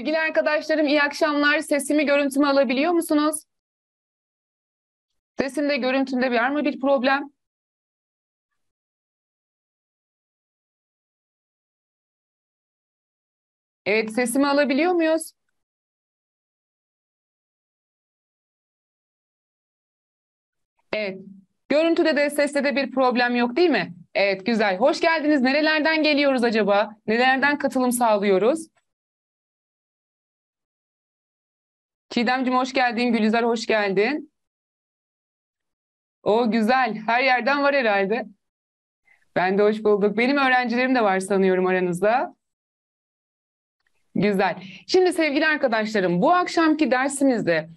Sevgili arkadaşlarım iyi akşamlar. Sesimi görüntümü alabiliyor musunuz? Sesimde görüntümde var mı bir problem? Evet sesimi alabiliyor muyuz? Evet. Görüntüde de seste de bir problem yok değil mi? Evet güzel. Hoş geldiniz. Nerelerden geliyoruz acaba? Nelerden katılım sağlıyoruz? Çiğdemciğim hoş geldin. Gülizar hoş geldin. O güzel. Her yerden var herhalde. Ben de hoş bulduk. Benim öğrencilerim de var sanıyorum aranızda. Güzel. Şimdi sevgili arkadaşlarım bu akşamki dersimizde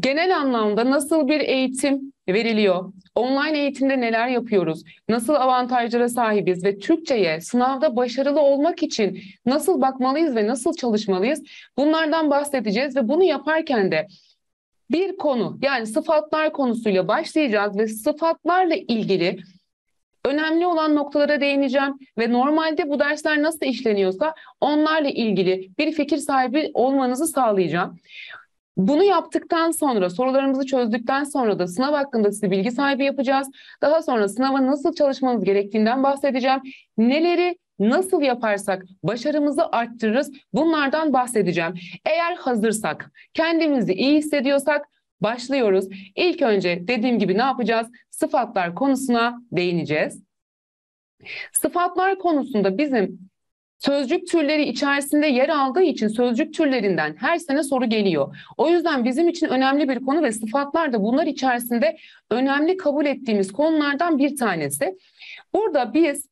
genel anlamda nasıl bir eğitim veriliyor? Online eğitimde neler yapıyoruz? Nasıl avantajlara sahibiz ve Türkçe'ye sınavda başarılı olmak için nasıl bakmalıyız ve nasıl çalışmalıyız? Bunlardan bahsedeceğiz ve bunu yaparken de bir konu yani sıfatlar konusuyla başlayacağız ve sıfatlarla ilgili önemli olan noktalara değineceğim ve normalde bu dersler nasıl işleniyorsa onlarla ilgili bir fikir sahibi olmanızı sağlayacağım. Bunu yaptıktan sonra, sorularımızı çözdükten sonra da sınav hakkında size bilgi sahibi yapacağız. Daha sonra sınava nasıl çalışmanız gerektiğinden bahsedeceğim. Neleri nasıl yaparsak başarımızı arttırırız bunlardan bahsedeceğim. Eğer hazırsak, kendimizi iyi hissediyorsak başlıyoruz. İlk önce dediğim gibi ne yapacağız? Sıfatlar konusuna değineceğiz. Sıfatlar konusunda bizim Sözcük türleri içerisinde yer aldığı için sözcük türlerinden her sene soru geliyor. O yüzden bizim için önemli bir konu ve sıfatlar da bunlar içerisinde önemli kabul ettiğimiz konulardan bir tanesi. Burada biz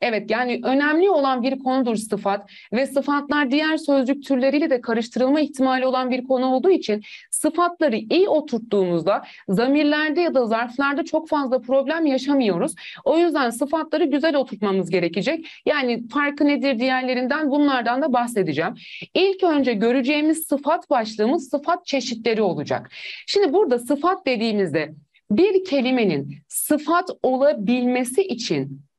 evet yani önemli olan bir konudur sıfat ve sıfatlar diğer sözcük türleriyle de karıştırılma ihtimali olan bir konu olduğu için sıfatları iyi oturttuğumuzda zamirlerde ya da zarflarda çok fazla problem yaşamıyoruz. O yüzden sıfatları güzel oturtmamız gerekecek. Yani farkı nedir diğerlerinden bunlardan da bahsedeceğim. İlk önce göreceğimiz sıfat başlığımız sıfat çeşitleri olacak. Şimdi burada sıfat dediğimizde bir kelimenin sıfat olabilmesi için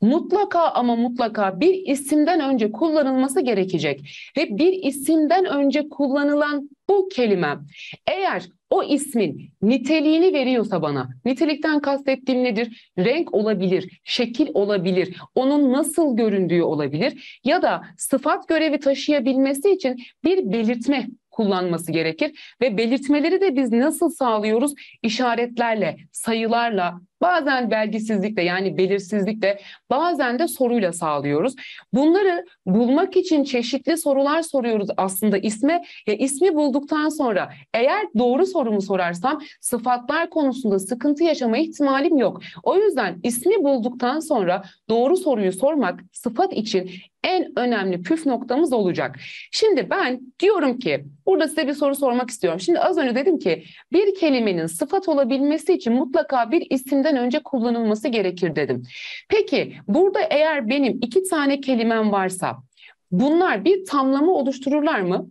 Mutlaka ama mutlaka bir isimden önce kullanılması gerekecek ve bir isimden önce kullanılan bu kelime eğer o ismin niteliğini veriyorsa bana, nitelikten kastettiğim nedir? Renk olabilir, şekil olabilir, onun nasıl göründüğü olabilir ya da sıfat görevi taşıyabilmesi için bir belirtme kullanması gerekir ve belirtmeleri de biz nasıl sağlıyoruz? İşaretlerle, sayılarla, bazen belgisizlikle yani belirsizlikle, bazen de soruyla sağlıyoruz. Bunları bulmak için çeşitli sorular soruyoruz aslında isme. Ya ismi bulduktan sonra eğer doğru sorumu sorarsam sıfatlar konusunda sıkıntı yaşama ihtimalim yok. O yüzden ismi bulduktan sonra doğru soruyu sormak sıfat için en önemli püf noktamız olacak. Şimdi ben diyorum ki burada size bir soru sormak istiyorum. Şimdi az önce dedim ki bir kelimenin sıfat olabilmesi için mutlaka bir isimden önce kullanılması gerekir dedim. Peki burada eğer benim iki tane kelimem varsa bunlar bir tamlama oluştururlar mı?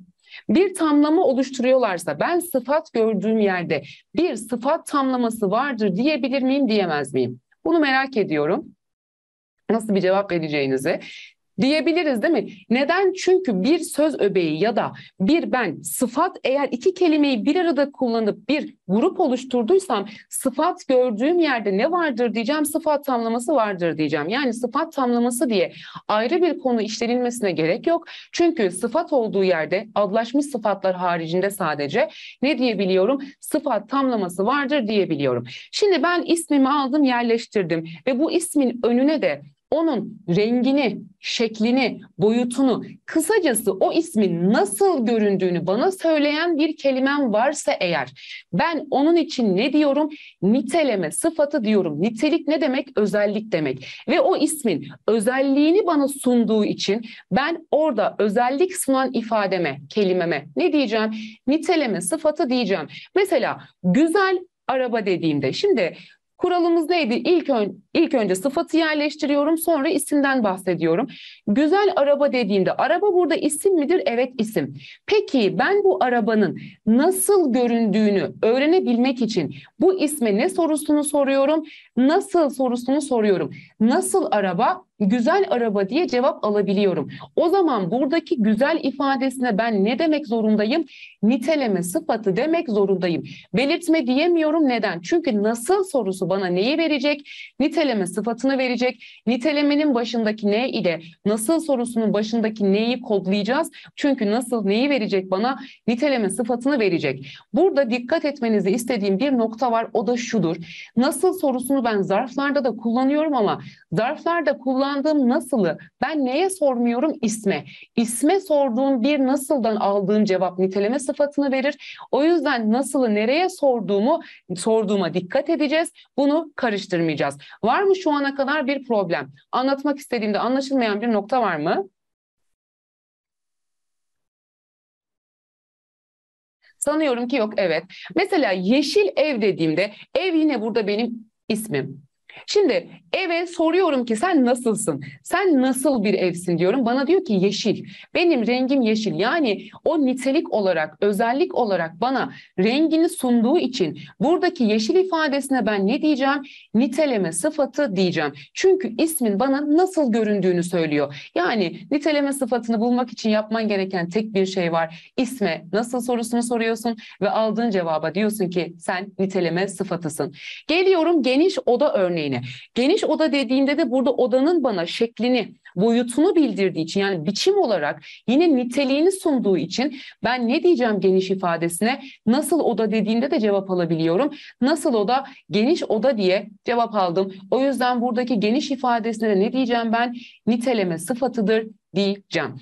Bir tamlama oluşturuyorlarsa ben sıfat gördüğüm yerde bir sıfat tamlaması vardır diyebilir miyim diyemez miyim? Bunu merak ediyorum nasıl bir cevap vereceğinizi diyebiliriz değil mi? Neden? Çünkü bir söz öbeği ya da bir ben sıfat eğer iki kelimeyi bir arada kullanıp bir grup oluşturduysam sıfat gördüğüm yerde ne vardır diyeceğim sıfat tamlaması vardır diyeceğim. Yani sıfat tamlaması diye ayrı bir konu işlenilmesine gerek yok. Çünkü sıfat olduğu yerde adlaşmış sıfatlar haricinde sadece ne diyebiliyorum? Sıfat tamlaması vardır diyebiliyorum. Şimdi ben ismimi aldım yerleştirdim ve bu ismin önüne de onun rengini, şeklini, boyutunu, kısacası o ismin nasıl göründüğünü bana söyleyen bir kelimem varsa eğer ben onun için ne diyorum? Niteleme sıfatı diyorum. Nitelik ne demek? Özellik demek. Ve o ismin özelliğini bana sunduğu için ben orada özellik sunan ifademe, kelimeme ne diyeceğim? Niteleme sıfatı diyeceğim. Mesela güzel araba dediğimde şimdi Kuralımız neydi? İlk, ön, ilk önce sıfatı yerleştiriyorum sonra isimden bahsediyorum. Güzel araba dediğimde araba burada isim midir? Evet isim. Peki ben bu arabanın nasıl göründüğünü öğrenebilmek için bu isme ne sorusunu soruyorum? Nasıl sorusunu soruyorum. Nasıl araba? Güzel araba diye cevap alabiliyorum. O zaman buradaki güzel ifadesine ben ne demek zorundayım? Niteleme sıfatı demek zorundayım. Belirtme diyemiyorum. Neden? Çünkü nasıl sorusu bana neyi verecek? Niteleme sıfatını verecek. Nitelemenin başındaki ne ile nasıl sorusunun başındaki neyi kodlayacağız? Çünkü nasıl neyi verecek bana? Niteleme sıfatını verecek. Burada dikkat etmenizi istediğim bir nokta var. O da şudur. Nasıl sorusunu ben zarflarda da kullanıyorum ama zarflarda kullandığım nasılı ben neye sormuyorum? İsme. İsme sorduğum bir nasıldan aldığım cevap niteleme sıfatını verir. O yüzden nasılı nereye sorduğumu sorduğuma dikkat edeceğiz. Bunu karıştırmayacağız. Var mı şu ana kadar bir problem? Anlatmak istediğimde anlaşılmayan bir nokta var mı? Sanıyorum ki yok evet. Mesela yeşil ev dediğimde ev yine burada benim ismim. Şimdi eve soruyorum ki sen nasılsın? Sen nasıl bir evsin diyorum. Bana diyor ki yeşil. Benim rengim yeşil. Yani o nitelik olarak, özellik olarak bana rengini sunduğu için buradaki yeşil ifadesine ben ne diyeceğim? Niteleme sıfatı diyeceğim. Çünkü ismin bana nasıl göründüğünü söylüyor. Yani niteleme sıfatını bulmak için yapman gereken tek bir şey var. İsme nasıl sorusunu soruyorsun ve aldığın cevaba diyorsun ki sen niteleme sıfatısın. Geliyorum geniş oda örneğine. Geniş oda dediğimde de burada odanın bana şeklini, boyutunu bildirdiği için yani biçim olarak yine niteliğini sunduğu için ben ne diyeceğim geniş ifadesine? Nasıl oda dediğinde de cevap alabiliyorum. Nasıl oda? Geniş oda diye cevap aldım. O yüzden buradaki geniş ifadesine de ne diyeceğim ben? Niteleme sıfatıdır diyeceğim.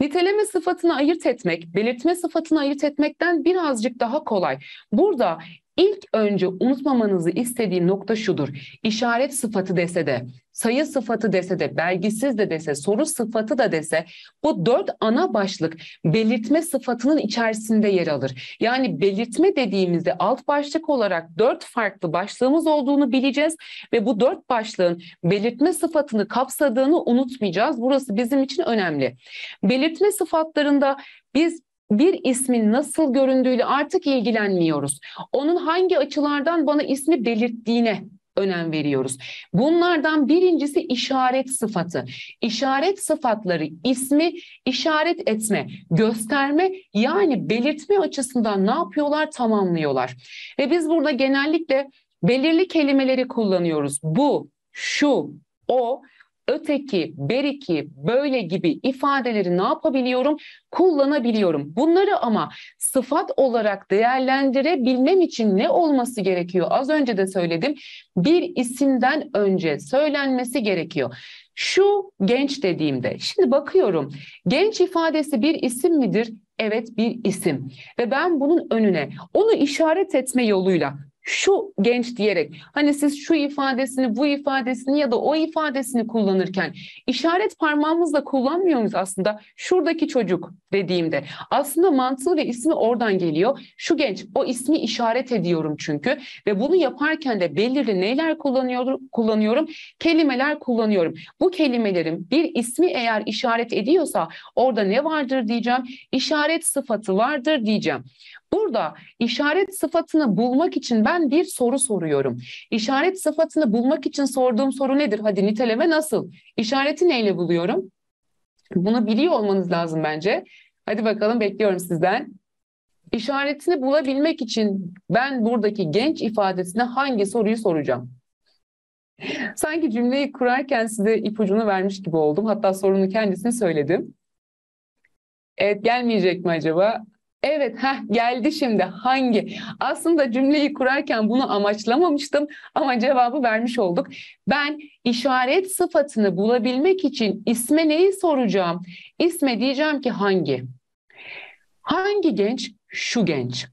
Niteleme sıfatını ayırt etmek, belirtme sıfatını ayırt etmekten birazcık daha kolay. Burada İlk önce unutmamanızı istediğim nokta şudur. İşaret sıfatı dese de, sayı sıfatı dese de, belgisiz de dese, soru sıfatı da dese bu dört ana başlık belirtme sıfatının içerisinde yer alır. Yani belirtme dediğimizde alt başlık olarak dört farklı başlığımız olduğunu bileceğiz ve bu dört başlığın belirtme sıfatını kapsadığını unutmayacağız. Burası bizim için önemli. Belirtme sıfatlarında biz bir ismin nasıl göründüğüyle artık ilgilenmiyoruz. Onun hangi açılardan bana ismi belirttiğine önem veriyoruz. Bunlardan birincisi işaret sıfatı. İşaret sıfatları ismi işaret etme, gösterme yani belirtme açısından ne yapıyorlar? Tamamlıyorlar. Ve biz burada genellikle belirli kelimeleri kullanıyoruz. Bu, şu, o öteki, beriki, böyle gibi ifadeleri ne yapabiliyorum? Kullanabiliyorum. Bunları ama sıfat olarak değerlendirebilmem için ne olması gerekiyor? Az önce de söyledim. Bir isimden önce söylenmesi gerekiyor. Şu genç dediğimde, şimdi bakıyorum. Genç ifadesi bir isim midir? Evet bir isim ve ben bunun önüne onu işaret etme yoluyla şu genç diyerek hani siz şu ifadesini bu ifadesini ya da o ifadesini kullanırken işaret parmağımızla kullanmıyor muyuz aslında? Şuradaki çocuk dediğimde. Aslında mantığı ve ismi oradan geliyor. Şu genç o ismi işaret ediyorum çünkü ve bunu yaparken de belirli neyler kullanıyorum kullanıyorum? Kelimeler kullanıyorum. Bu kelimelerin bir ismi eğer işaret ediyorsa orada ne vardır diyeceğim? İşaret sıfatı vardır diyeceğim Burada işaret sıfatını bulmak için ben bir soru soruyorum. İşaret sıfatını bulmak için sorduğum soru nedir? Hadi niteleme nasıl? İşareti neyle buluyorum? Bunu biliyor olmanız lazım bence. Hadi bakalım bekliyorum sizden. İşaretini bulabilmek için ben buradaki genç ifadesine hangi soruyu soracağım? Sanki cümleyi kurarken size ipucunu vermiş gibi oldum. Hatta sorunun kendisini söyledim. Evet gelmeyecek mi acaba? Evet, heh, geldi şimdi. Hangi? Aslında cümleyi kurarken bunu amaçlamamıştım ama cevabı vermiş olduk. Ben işaret sıfatını bulabilmek için isme neyi soracağım? İsme diyeceğim ki hangi? Hangi genç? Şu genç.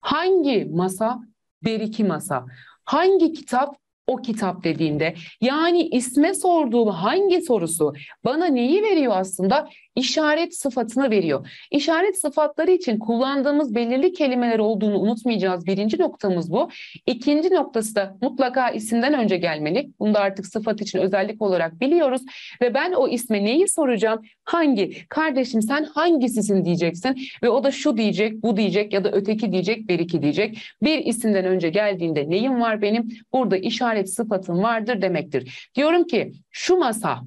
Hangi masa? Beriki masa. Hangi kitap? o kitap dediğimde yani isme sorduğum hangi sorusu bana neyi veriyor aslında? İşaret sıfatını veriyor. İşaret sıfatları için kullandığımız belirli kelimeler olduğunu unutmayacağız. Birinci noktamız bu. İkinci noktası da mutlaka isimden önce gelmeli. Bunu da artık sıfat için özellik olarak biliyoruz. Ve ben o isme neyi soracağım? Hangi? Kardeşim sen hangisisin diyeceksin. Ve o da şu diyecek, bu diyecek ya da öteki diyecek, beriki diyecek. Bir isimden önce geldiğinde neyim var benim? Burada işaret sıfatım vardır demektir. Diyorum ki şu masa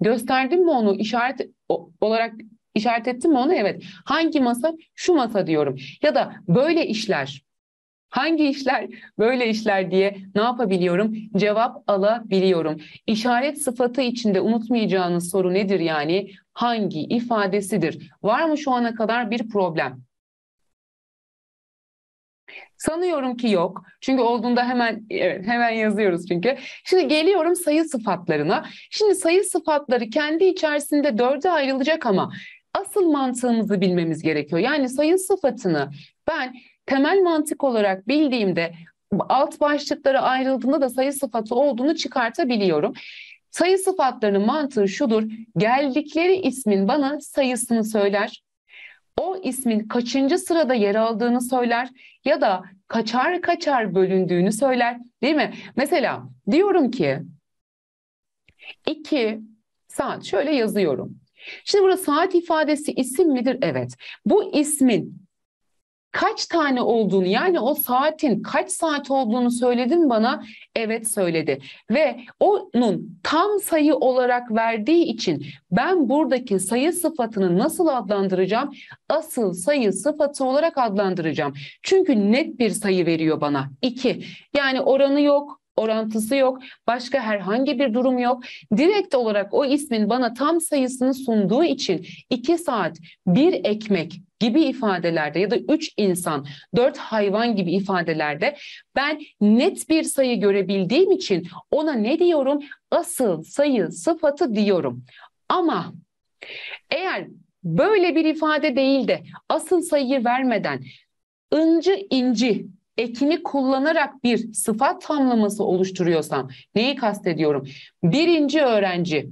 Gösterdim mi onu işaret olarak işaret ettim mi onu? Evet. Hangi masa? Şu masa diyorum. Ya da böyle işler. Hangi işler böyle işler diye ne yapabiliyorum? Cevap alabiliyorum. İşaret sıfatı içinde unutmayacağınız soru nedir yani? Hangi ifadesidir? Var mı şu ana kadar bir problem? Sanıyorum ki yok. Çünkü olduğunda hemen evet hemen yazıyoruz çünkü. Şimdi geliyorum sayı sıfatlarına. Şimdi sayı sıfatları kendi içerisinde dörde ayrılacak ama asıl mantığımızı bilmemiz gerekiyor. Yani sayı sıfatını ben temel mantık olarak bildiğimde alt başlıkları ayrıldığında da sayı sıfatı olduğunu çıkartabiliyorum. Sayı sıfatlarının mantığı şudur. Geldikleri ismin bana sayısını söyler. O ismin kaçıncı sırada yer aldığını söyler ya da kaçar kaçar bölündüğünü söyler değil mi? Mesela diyorum ki 2 saat şöyle yazıyorum. Şimdi burada saat ifadesi isim midir? Evet. Bu ismin kaç tane olduğunu yani o saatin kaç saat olduğunu söyledin bana evet söyledi ve onun tam sayı olarak verdiği için ben buradaki sayı sıfatını nasıl adlandıracağım? Asıl sayı sıfatı olarak adlandıracağım. Çünkü net bir sayı veriyor bana. 2. Yani oranı yok, orantısı yok, başka herhangi bir durum yok. Direkt olarak o ismin bana tam sayısını sunduğu için 2 saat, bir ekmek gibi ifadelerde ya da 3 insan, 4 hayvan gibi ifadelerde ben net bir sayı görebildiğim için ona ne diyorum? Asıl sayı sıfatı diyorum. Ama eğer böyle bir ifade değil de asıl sayıyı vermeden ıncı inci ekini kullanarak bir sıfat tamlaması oluşturuyorsam neyi kastediyorum? Birinci öğrenci,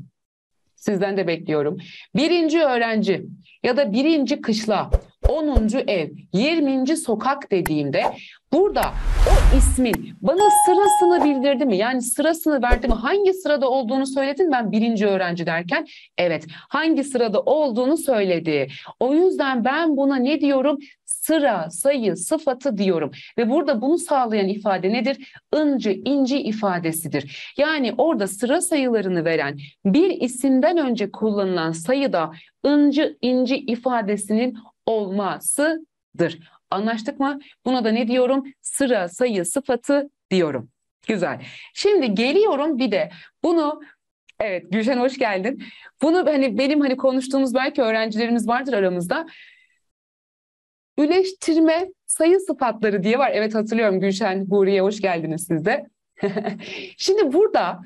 sizden de bekliyorum. Birinci öğrenci ya da birinci kışla, onuncu ev, yirminci sokak dediğimde burada o ismin bana sırasını bildirdi mi? Yani sırasını verdi mi? Hangi sırada olduğunu söyledin ben birinci öğrenci derken? Evet. Hangi sırada olduğunu söyledi. O yüzden ben buna ne diyorum? Sıra, sayı, sıfatı diyorum. Ve burada bunu sağlayan ifade nedir? Incı, inci ifadesidir. Yani orada sıra sayılarını veren bir isimden önce kullanılan sayıda incı, inci ifadesinin olmasıdır. Anlaştık mı? Buna da ne diyorum? Sıra, sayı, sıfatı diyorum. Güzel. Şimdi geliyorum bir de bunu Evet Gülşen hoş geldin. Bunu hani benim hani konuştuğumuz belki öğrencilerimiz vardır aramızda. Üleştirme sayı sıfatları diye var. Evet hatırlıyorum Gülşen Huriye hoş geldiniz siz de. Şimdi burada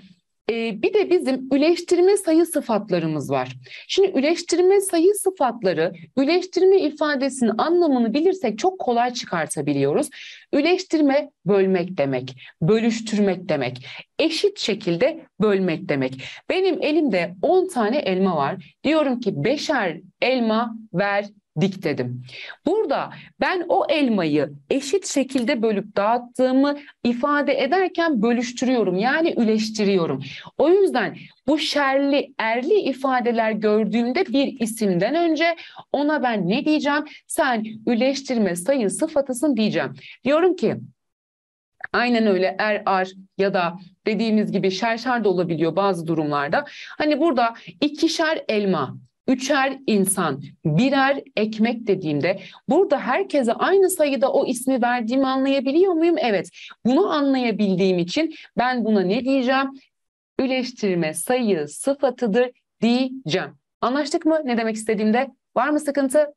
e, bir de bizim üleştirme sayı sıfatlarımız var. Şimdi üleştirme sayı sıfatları, üleştirme ifadesinin anlamını bilirsek çok kolay çıkartabiliyoruz. Üleştirme bölmek demek, bölüştürmek demek, eşit şekilde bölmek demek. Benim elimde 10 tane elma var. Diyorum ki beşer elma ver dik dedim. Burada ben o elmayı eşit şekilde bölüp dağıttığımı ifade ederken bölüştürüyorum yani üleştiriyorum. O yüzden bu şerli, erli ifadeler gördüğümde bir isimden önce ona ben ne diyeceğim? Sen üleştirme sayı sıfatısın diyeceğim. Diyorum ki Aynen öyle er ar ya da dediğimiz gibi şerşer de olabiliyor bazı durumlarda. Hani burada ikişer elma üçer insan, birer ekmek dediğimde burada herkese aynı sayıda o ismi verdiğimi anlayabiliyor muyum? Evet. Bunu anlayabildiğim için ben buna ne diyeceğim? Üleştirme sayı sıfatıdır diyeceğim. Anlaştık mı ne demek istediğimde? Var mı sıkıntı?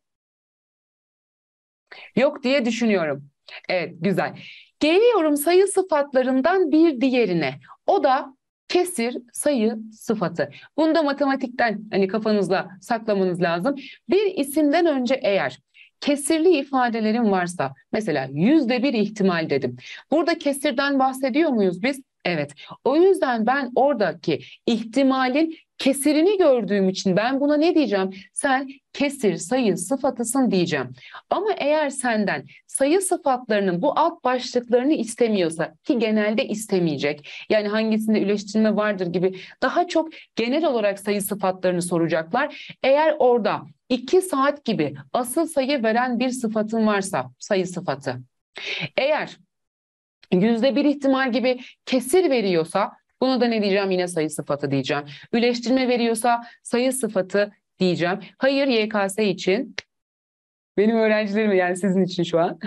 Yok diye düşünüyorum. Evet güzel. Geliyorum sayı sıfatlarından bir diğerine. O da kesir sayı sıfatı. Bunda matematikten hani kafanızda saklamanız lazım. Bir isimden önce eğer kesirli ifadelerin varsa mesela yüzde bir ihtimal dedim. Burada kesirden bahsediyor muyuz biz? Evet. O yüzden ben oradaki ihtimalin kesirini gördüğüm için ben buna ne diyeceğim? Sen kesir, sayı sıfatısın diyeceğim. Ama eğer senden sayı sıfatlarının bu alt başlıklarını istemiyorsa ki genelde istemeyecek. Yani hangisinde üleştirme vardır gibi daha çok genel olarak sayı sıfatlarını soracaklar. Eğer orada iki saat gibi asıl sayı veren bir sıfatın varsa sayı sıfatı. Eğer yüzde bir ihtimal gibi kesir veriyorsa Buna da ne diyeceğim? Yine sayı sıfatı diyeceğim. Üleştirme veriyorsa sayı sıfatı diyeceğim. Hayır YKS için benim öğrencilerim yani sizin için şu an.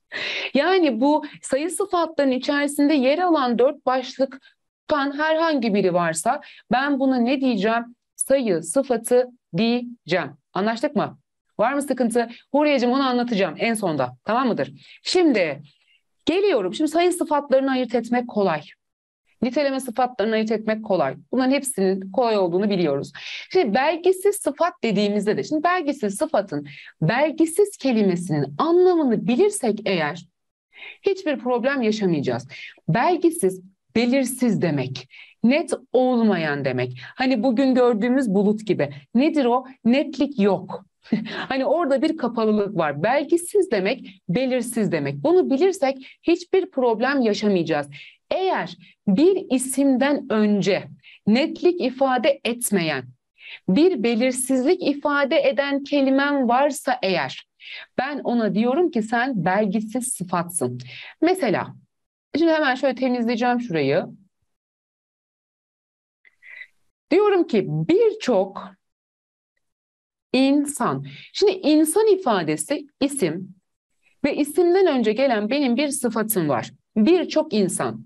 yani bu sayı sıfatların içerisinde yer alan dört başlıktan herhangi biri varsa ben buna ne diyeceğim? Sayı sıfatı diyeceğim. Anlaştık mı? Var mı sıkıntı? Huriyeciğim onu anlatacağım en sonda. Tamam mıdır? Şimdi geliyorum. Şimdi sayı sıfatlarını ayırt etmek kolay. Niteleme sıfatlarını ayırt etmek kolay. Bunların hepsinin kolay olduğunu biliyoruz. Şimdi belgisiz sıfat dediğimizde de şimdi belgisiz sıfatın belgisiz kelimesinin anlamını bilirsek eğer hiçbir problem yaşamayacağız. Belgisiz belirsiz demek. Net olmayan demek. Hani bugün gördüğümüz bulut gibi. Nedir o? Netlik yok. hani orada bir kapalılık var. Belgisiz demek, belirsiz demek. Bunu bilirsek hiçbir problem yaşamayacağız. Eğer bir isimden önce netlik ifade etmeyen, bir belirsizlik ifade eden kelimem varsa eğer, ben ona diyorum ki sen belgisiz sıfatsın. Mesela, şimdi hemen şöyle temizleyeceğim şurayı. Diyorum ki birçok insan. Şimdi insan ifadesi isim ve isimden önce gelen benim bir sıfatım var. Birçok insan.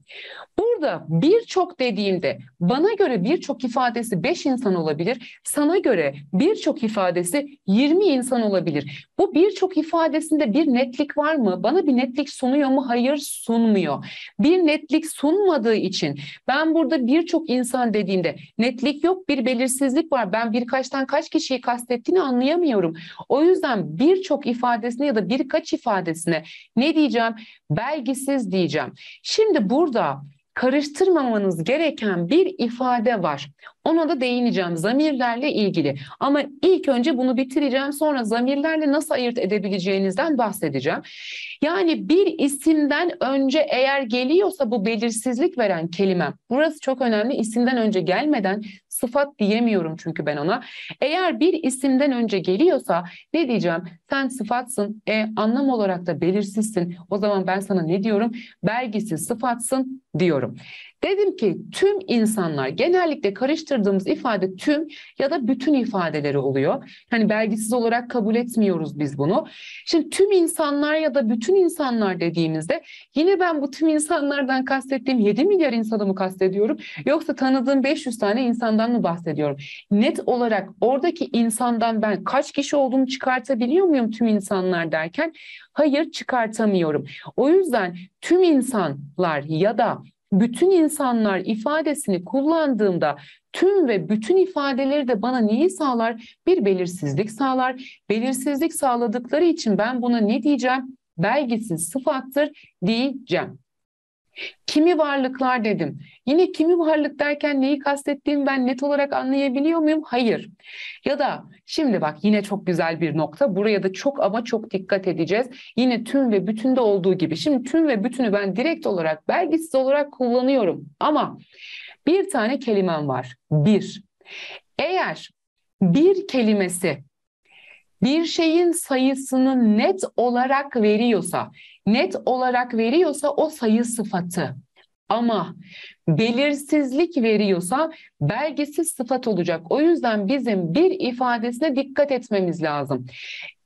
Burada birçok dediğimde bana göre birçok ifadesi 5 insan olabilir. Sana göre birçok ifadesi 20 insan olabilir. Bu birçok ifadesinde bir netlik var mı? Bana bir netlik sunuyor mu? Hayır sunmuyor. Bir netlik sunmadığı için ben burada birçok insan dediğimde netlik yok bir belirsizlik var. Ben birkaçtan kaç kişiyi kastettiğini anlayamıyorum. O yüzden birçok ifadesine ya da birkaç ifadesine ne diyeceğim? Belgisiz diyeceğim. Şimdi burada karıştırmamanız gereken bir ifade var. Ona da değineceğim zamirlerle ilgili. Ama ilk önce bunu bitireceğim sonra zamirlerle nasıl ayırt edebileceğinizden bahsedeceğim. Yani bir isimden önce eğer geliyorsa bu belirsizlik veren kelimem. Burası çok önemli. İsimden önce gelmeden sıfat diyemiyorum çünkü ben ona. Eğer bir isimden önce geliyorsa ne diyeceğim? Sen sıfatsın, e, anlam olarak da belirsizsin. O zaman ben sana ne diyorum? Belgisiz sıfatsın diyorum. Dedim ki tüm insanlar genellikle karıştırdığımız ifade tüm ya da bütün ifadeleri oluyor. Hani belgisiz olarak kabul etmiyoruz biz bunu. Şimdi tüm insanlar ya da bütün insanlar dediğimizde yine ben bu tüm insanlardan kastettiğim 7 milyar insanı mı kastediyorum yoksa tanıdığım 500 tane insandan mı bahsediyorum? Net olarak oradaki insandan ben kaç kişi olduğunu çıkartabiliyor muyum tüm insanlar derken? Hayır çıkartamıyorum. O yüzden tüm insanlar ya da bütün insanlar ifadesini kullandığımda tüm ve bütün ifadeleri de bana neyi sağlar? Bir belirsizlik sağlar. Belirsizlik sağladıkları için ben buna ne diyeceğim? Belgisiz sıfattır diyeceğim. Kimi varlıklar dedim. Yine kimi varlık derken neyi kastettiğimi ben net olarak anlayabiliyor muyum? Hayır. Ya da şimdi bak yine çok güzel bir nokta. Buraya da çok ama çok dikkat edeceğiz. Yine tüm ve bütünde olduğu gibi. Şimdi tüm ve bütünü ben direkt olarak belgisiz olarak kullanıyorum. Ama bir tane kelimem var. Bir. Eğer bir kelimesi bir şeyin sayısını net olarak veriyorsa, net olarak veriyorsa o sayı sıfatı. Ama belirsizlik veriyorsa belgesiz sıfat olacak. O yüzden bizim bir ifadesine dikkat etmemiz lazım.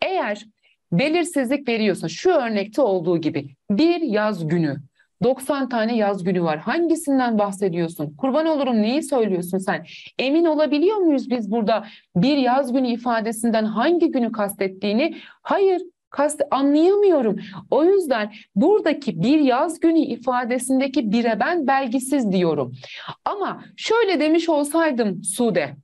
Eğer belirsizlik veriyorsa şu örnekte olduğu gibi bir yaz günü 90 tane yaz günü var. Hangisinden bahsediyorsun? Kurban olurum neyi söylüyorsun sen? Emin olabiliyor muyuz biz burada bir yaz günü ifadesinden hangi günü kastettiğini? Hayır, kast anlayamıyorum. O yüzden buradaki bir yaz günü ifadesindeki bire ben belgisiz diyorum. Ama şöyle demiş olsaydım Sude.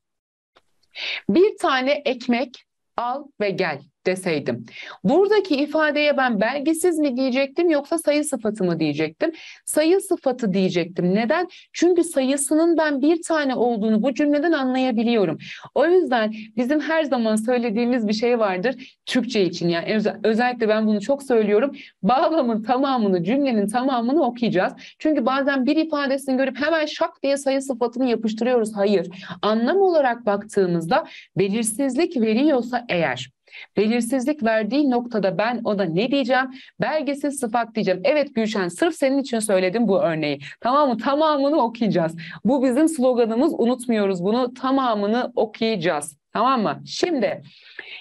Bir tane ekmek al ve gel deseydim. Buradaki ifadeye ben belgesiz mi diyecektim yoksa sayı sıfatı mı diyecektim? Sayı sıfatı diyecektim. Neden? Çünkü sayısının ben bir tane olduğunu bu cümleden anlayabiliyorum. O yüzden bizim her zaman söylediğimiz bir şey vardır Türkçe için. Yani özellikle ben bunu çok söylüyorum. Bağlamın tamamını, cümlenin tamamını okuyacağız. Çünkü bazen bir ifadesini görüp hemen şak diye sayı sıfatını yapıştırıyoruz. Hayır. Anlam olarak baktığımızda belirsizlik veriyorsa eğer Belirsizlik verdiği noktada ben ona ne diyeceğim? Belgesiz sıfat diyeceğim. Evet Gülşen sırf senin için söyledim bu örneği. Tamam mı? Tamamını okuyacağız. Bu bizim sloganımız. Unutmuyoruz bunu. Tamamını okuyacağız. Tamam mı? Şimdi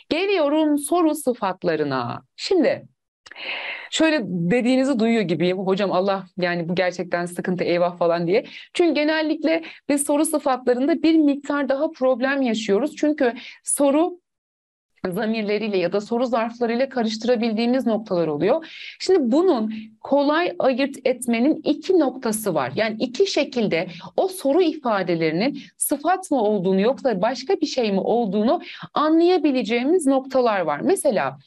geliyorum soru sıfatlarına. Şimdi şöyle dediğinizi duyuyor gibiyim. Hocam Allah yani bu gerçekten sıkıntı eyvah falan diye. Çünkü genellikle biz soru sıfatlarında bir miktar daha problem yaşıyoruz. Çünkü soru zamirleriyle ya da soru zarflarıyla karıştırabildiğimiz noktalar oluyor. Şimdi bunun kolay ayırt etmenin iki noktası var. Yani iki şekilde o soru ifadelerinin sıfat mı olduğunu yoksa başka bir şey mi olduğunu anlayabileceğimiz noktalar var. Mesela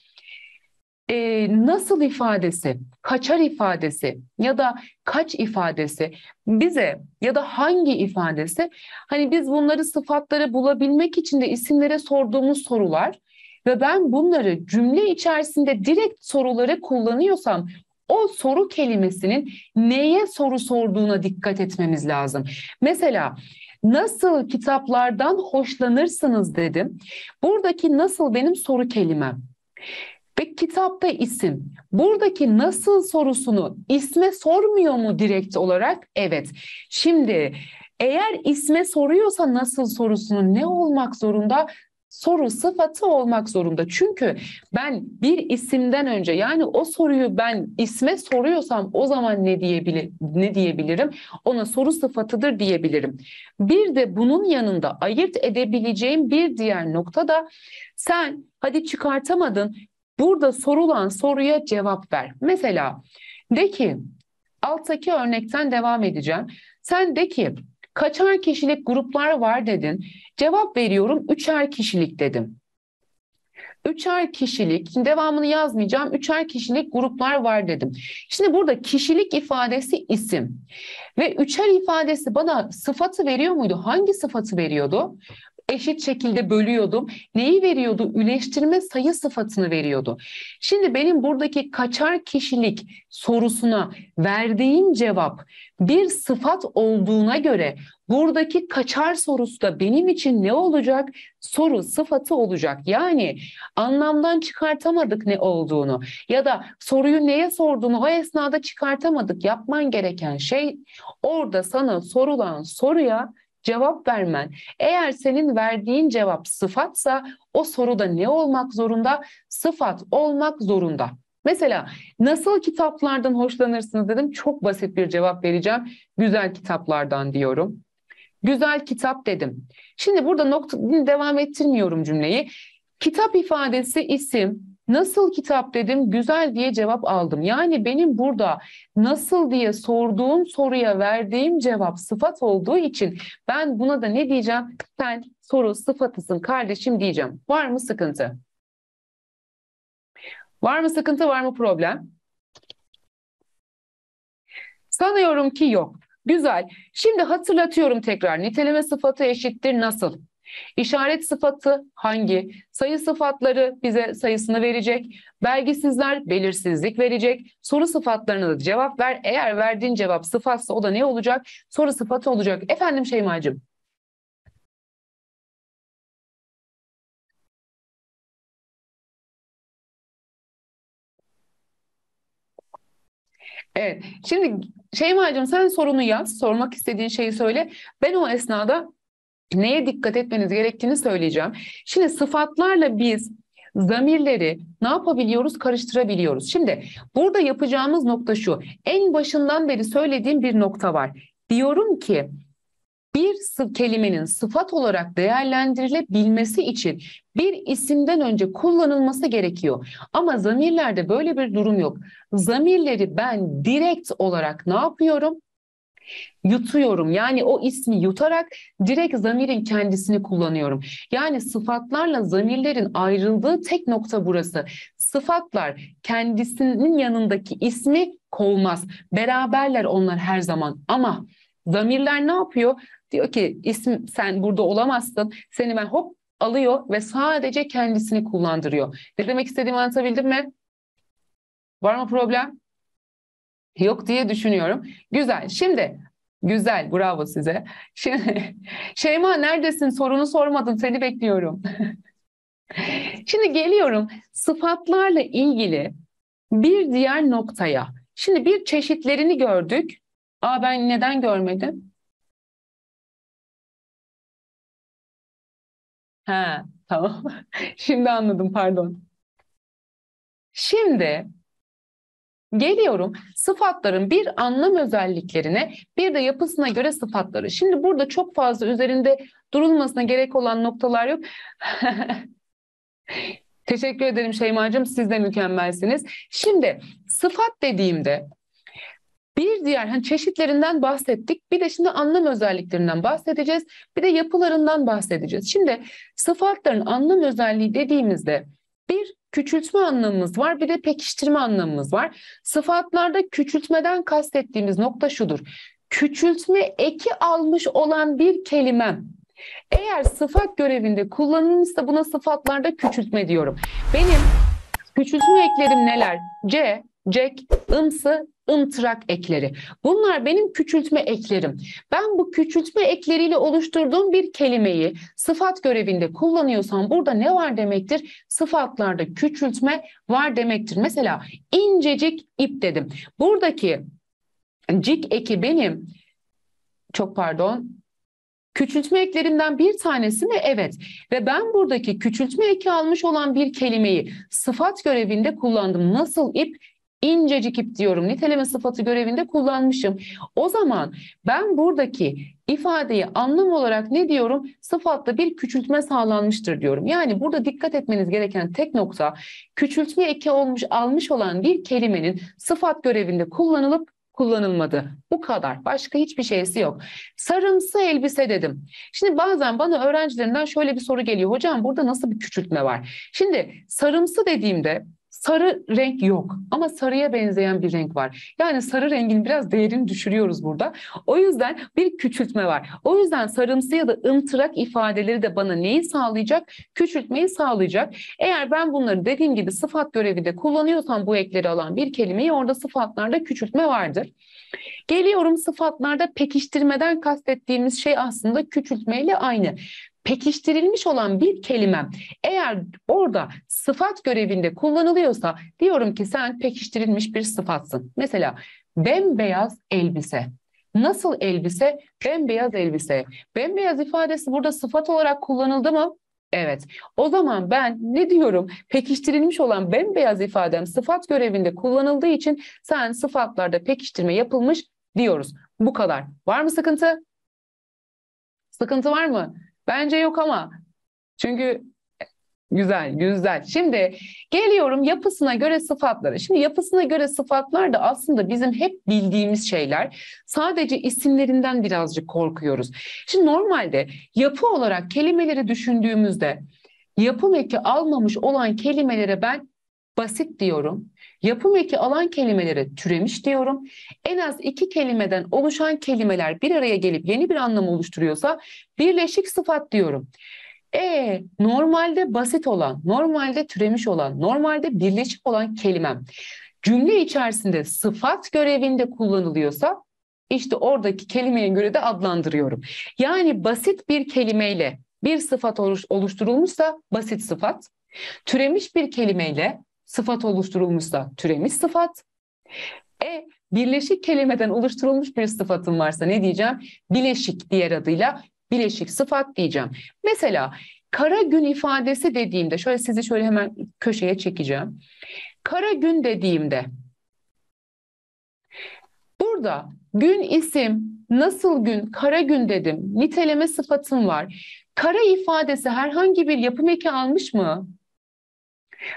e, nasıl ifadesi, kaçar ifadesi ya da kaç ifadesi bize ya da hangi ifadesi hani biz bunları sıfatları bulabilmek için de isimlere sorduğumuz sorular ve ben bunları cümle içerisinde direkt soruları kullanıyorsam o soru kelimesinin neye soru sorduğuna dikkat etmemiz lazım. Mesela nasıl kitaplardan hoşlanırsınız dedim. Buradaki nasıl benim soru kelimem. Ve kitapta isim. Buradaki nasıl sorusunu isme sormuyor mu direkt olarak? Evet. Şimdi eğer isme soruyorsa nasıl sorusunu ne olmak zorunda? Soru sıfatı olmak zorunda. Çünkü ben bir isimden önce yani o soruyu ben isme soruyorsam o zaman ne diyebilir ne diyebilirim? Ona soru sıfatıdır diyebilirim. Bir de bunun yanında ayırt edebileceğim bir diğer nokta da sen hadi çıkartamadın Burada sorulan soruya cevap ver. Mesela de ki alttaki örnekten devam edeceğim. Sen de ki kaçar kişilik gruplar var dedin. Cevap veriyorum üçer kişilik dedim. Üçer kişilik, şimdi devamını yazmayacağım. Üçer kişilik gruplar var dedim. Şimdi burada kişilik ifadesi isim ve üçer ifadesi bana sıfatı veriyor muydu? Hangi sıfatı veriyordu? Eşit şekilde bölüyordum. Neyi veriyordu? Üleştirme sayı sıfatını veriyordu. Şimdi benim buradaki kaçar kişilik sorusuna verdiğim cevap bir sıfat olduğuna göre buradaki kaçar sorusu da benim için ne olacak? Soru sıfatı olacak. Yani anlamdan çıkartamadık ne olduğunu ya da soruyu neye sorduğunu o esnada çıkartamadık. Yapman gereken şey orada sana sorulan soruya cevap vermen. Eğer senin verdiğin cevap sıfatsa o soruda ne olmak zorunda? Sıfat olmak zorunda. Mesela nasıl kitaplardan hoşlanırsınız dedim. Çok basit bir cevap vereceğim. Güzel kitaplardan diyorum. Güzel kitap dedim. Şimdi burada nokta devam ettirmiyorum cümleyi. Kitap ifadesi isim, Nasıl kitap dedim, güzel diye cevap aldım. Yani benim burada nasıl diye sorduğum soruya verdiğim cevap sıfat olduğu için ben buna da ne diyeceğim? Sen soru sıfatısın kardeşim diyeceğim. Var mı sıkıntı? Var mı sıkıntı, var mı problem? Sanıyorum ki yok. Güzel. Şimdi hatırlatıyorum tekrar. Niteleme sıfatı eşittir nasıl? İşaret sıfatı hangi? Sayı sıfatları bize sayısını verecek. Belgisizler belirsizlik verecek. Soru sıfatlarına da cevap ver. Eğer verdiğin cevap sıfatsa o da ne olacak? Soru sıfatı olacak. Efendim Şeyma'cığım. Evet. Şimdi Şeyma'cığım sen sorunu yaz. Sormak istediğin şeyi söyle. Ben o esnada neye dikkat etmeniz gerektiğini söyleyeceğim. Şimdi sıfatlarla biz zamirleri ne yapabiliyoruz? Karıştırabiliyoruz. Şimdi burada yapacağımız nokta şu. En başından beri söylediğim bir nokta var. Diyorum ki bir kelimenin sıfat olarak değerlendirilebilmesi için bir isimden önce kullanılması gerekiyor. Ama zamirlerde böyle bir durum yok. Zamirleri ben direkt olarak ne yapıyorum? Yutuyorum. Yani o ismi yutarak direkt zamirin kendisini kullanıyorum. Yani sıfatlarla zamirlerin ayrıldığı tek nokta burası. Sıfatlar kendisinin yanındaki ismi kovmaz. Beraberler onlar her zaman ama zamirler ne yapıyor? Diyor ki isim sen burada olamazsın. Seni ben hop alıyor ve sadece kendisini kullandırıyor. Ne demek istediğimi anlatabildim mi? Var mı problem? Yok diye düşünüyorum. Güzel. Şimdi güzel. Bravo size. Şimdi Şeyma neredesin? Sorunu sormadım. Seni bekliyorum. Şimdi geliyorum sıfatlarla ilgili bir diğer noktaya. Şimdi bir çeşitlerini gördük. Aa ben neden görmedim? Ha, tamam. Şimdi anladım, pardon. Şimdi geliyorum sıfatların bir anlam özelliklerine, bir de yapısına göre sıfatları. Şimdi burada çok fazla üzerinde durulmasına gerek olan noktalar yok. Teşekkür ederim Şeyma'cığım. Siz de mükemmelsiniz. Şimdi sıfat dediğimde bir diğer hani çeşitlerinden bahsettik. Bir de şimdi anlam özelliklerinden bahsedeceğiz. Bir de yapılarından bahsedeceğiz. Şimdi sıfatların anlam özelliği dediğimizde bir küçültme anlamımız var, bir de pekiştirme anlamımız var. Sıfatlarda küçültmeden kastettiğimiz nokta şudur. Küçültme eki almış olan bir kelimem eğer sıfat görevinde kullanılmışsa buna sıfatlarda küçültme diyorum. Benim küçültme eklerim neler? C, cek, ımsı, ımtırak ekleri. Bunlar benim küçültme eklerim. Ben bu küçültme ekleriyle oluşturduğum bir kelimeyi sıfat görevinde kullanıyorsam burada ne var demektir? Sıfatlarda küçültme var demektir. Mesela incecik ip dedim. Buradaki cik eki benim çok pardon Küçültme eklerinden bir tanesi mi? Evet. Ve ben buradaki küçültme eki almış olan bir kelimeyi sıfat görevinde kullandım. Nasıl ip? İncecik ip diyorum. Niteleme sıfatı görevinde kullanmışım. O zaman ben buradaki ifadeyi anlam olarak ne diyorum? Sıfatla bir küçültme sağlanmıştır diyorum. Yani burada dikkat etmeniz gereken tek nokta küçültme eki olmuş almış olan bir kelimenin sıfat görevinde kullanılıp kullanılmadı. Bu kadar. Başka hiçbir şeysi yok. Sarımsı elbise dedim. Şimdi bazen bana öğrencilerinden şöyle bir soru geliyor. Hocam burada nasıl bir küçültme var? Şimdi sarımsı dediğimde sarı renk yok ama sarıya benzeyen bir renk var. Yani sarı rengin biraz değerini düşürüyoruz burada. O yüzden bir küçültme var. O yüzden sarımsı ya da ımtırak ifadeleri de bana neyi sağlayacak? Küçültmeyi sağlayacak. Eğer ben bunları dediğim gibi sıfat görevi kullanıyorsam bu ekleri alan bir kelimeyi orada sıfatlarda küçültme vardır. Geliyorum sıfatlarda pekiştirmeden kastettiğimiz şey aslında küçültmeyle aynı pekiştirilmiş olan bir kelimem eğer orada sıfat görevinde kullanılıyorsa diyorum ki sen pekiştirilmiş bir sıfatsın. Mesela bembeyaz elbise. Nasıl elbise? Bembeyaz elbise. Bembeyaz ifadesi burada sıfat olarak kullanıldı mı? Evet. O zaman ben ne diyorum? Pekiştirilmiş olan bembeyaz ifadem sıfat görevinde kullanıldığı için sen sıfatlarda pekiştirme yapılmış diyoruz. Bu kadar. Var mı sıkıntı? Sıkıntı var mı? Bence yok ama. Çünkü Güzel, güzel. Şimdi geliyorum yapısına göre sıfatlara. Şimdi yapısına göre sıfatlar da aslında bizim hep bildiğimiz şeyler. Sadece isimlerinden birazcık korkuyoruz. Şimdi normalde yapı olarak kelimeleri düşündüğümüzde yapım eki almamış olan kelimelere ben basit diyorum. Yapım eki alan kelimelere türemiş diyorum. En az iki kelimeden oluşan kelimeler bir araya gelip yeni bir anlam oluşturuyorsa birleşik sıfat diyorum. E normalde basit olan, normalde türemiş olan, normalde birleşik olan kelimem cümle içerisinde sıfat görevinde kullanılıyorsa işte oradaki kelimeye göre de adlandırıyorum. Yani basit bir kelimeyle bir sıfat oluşturulmuşsa basit sıfat, türemiş bir kelimeyle sıfat oluşturulmuşsa türemiş sıfat. E birleşik kelimeden oluşturulmuş bir sıfatım varsa ne diyeceğim? Bileşik diğer adıyla bileşik sıfat diyeceğim. Mesela kara gün ifadesi dediğimde şöyle sizi şöyle hemen köşeye çekeceğim. Kara gün dediğimde burada gün isim nasıl gün kara gün dedim niteleme sıfatım var. Kara ifadesi herhangi bir yapım eki almış mı?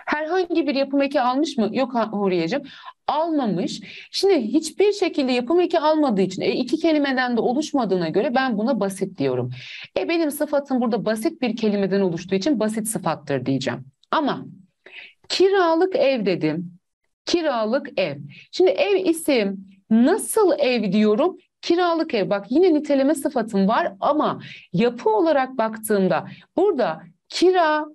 Herhangi bir yapım eki almış mı? Yok Huriye'cim. Almamış. Şimdi hiçbir şekilde yapım eki almadığı için e, iki kelimeden de oluşmadığına göre ben buna basit diyorum. E benim sıfatım burada basit bir kelimeden oluştuğu için basit sıfattır diyeceğim. Ama kiralık ev dedim. Kiralık ev. Şimdi ev isim nasıl ev diyorum? Kiralık ev. Bak yine niteleme sıfatım var ama yapı olarak baktığımda burada kira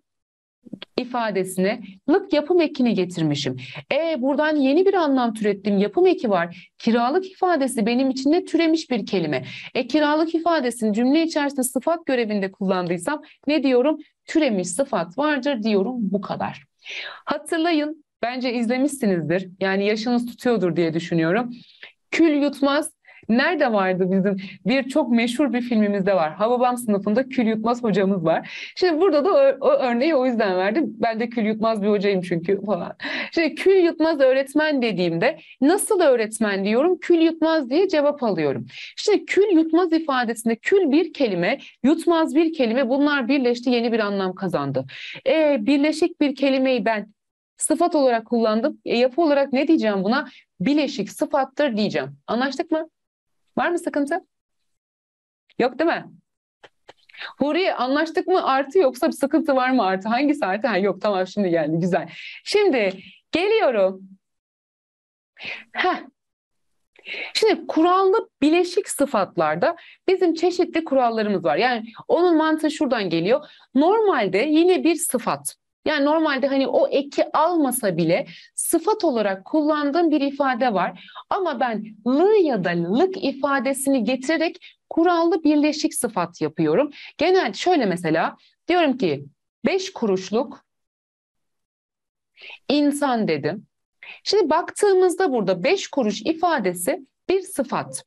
ifadesine lık yapım ekini getirmişim. E buradan yeni bir anlam türettim. Yapım eki var. Kiralık ifadesi benim için ne türemiş bir kelime. E kiralık ifadesini cümle içerisinde sıfat görevinde kullandıysam ne diyorum? Türemiş sıfat vardır diyorum bu kadar. Hatırlayın bence izlemişsinizdir. Yani yaşınız tutuyordur diye düşünüyorum. Kül yutmaz Nerede vardı bizim bir çok meşhur bir filmimizde var. Hababam sınıfında kül yutmaz hocamız var. Şimdi burada da o, o örneği o yüzden verdim. Ben de kül yutmaz bir hocayım çünkü falan. Şimdi kül yutmaz öğretmen dediğimde nasıl öğretmen diyorum? Kül yutmaz diye cevap alıyorum. Şimdi kül yutmaz ifadesinde kül bir kelime, yutmaz bir kelime bunlar birleşti yeni bir anlam kazandı. E, birleşik bir kelimeyi ben sıfat olarak kullandım. E, yapı olarak ne diyeceğim buna? Bileşik sıfattır diyeceğim. Anlaştık mı? Var mı sıkıntı? Yok değil mi? Huriye anlaştık mı artı yoksa bir sıkıntı var mı artı? Hangisi artı? Ha, yok tamam şimdi geldi güzel. Şimdi geliyorum. Heh. Şimdi kurallı bileşik sıfatlarda bizim çeşitli kurallarımız var. Yani onun mantığı şuradan geliyor. Normalde yine bir sıfat yani normalde hani o eki almasa bile sıfat olarak kullandığım bir ifade var. Ama ben lı ya da lık ifadesini getirerek kurallı birleşik sıfat yapıyorum. Genel şöyle mesela diyorum ki beş kuruşluk insan dedim. Şimdi baktığımızda burada beş kuruş ifadesi bir sıfat.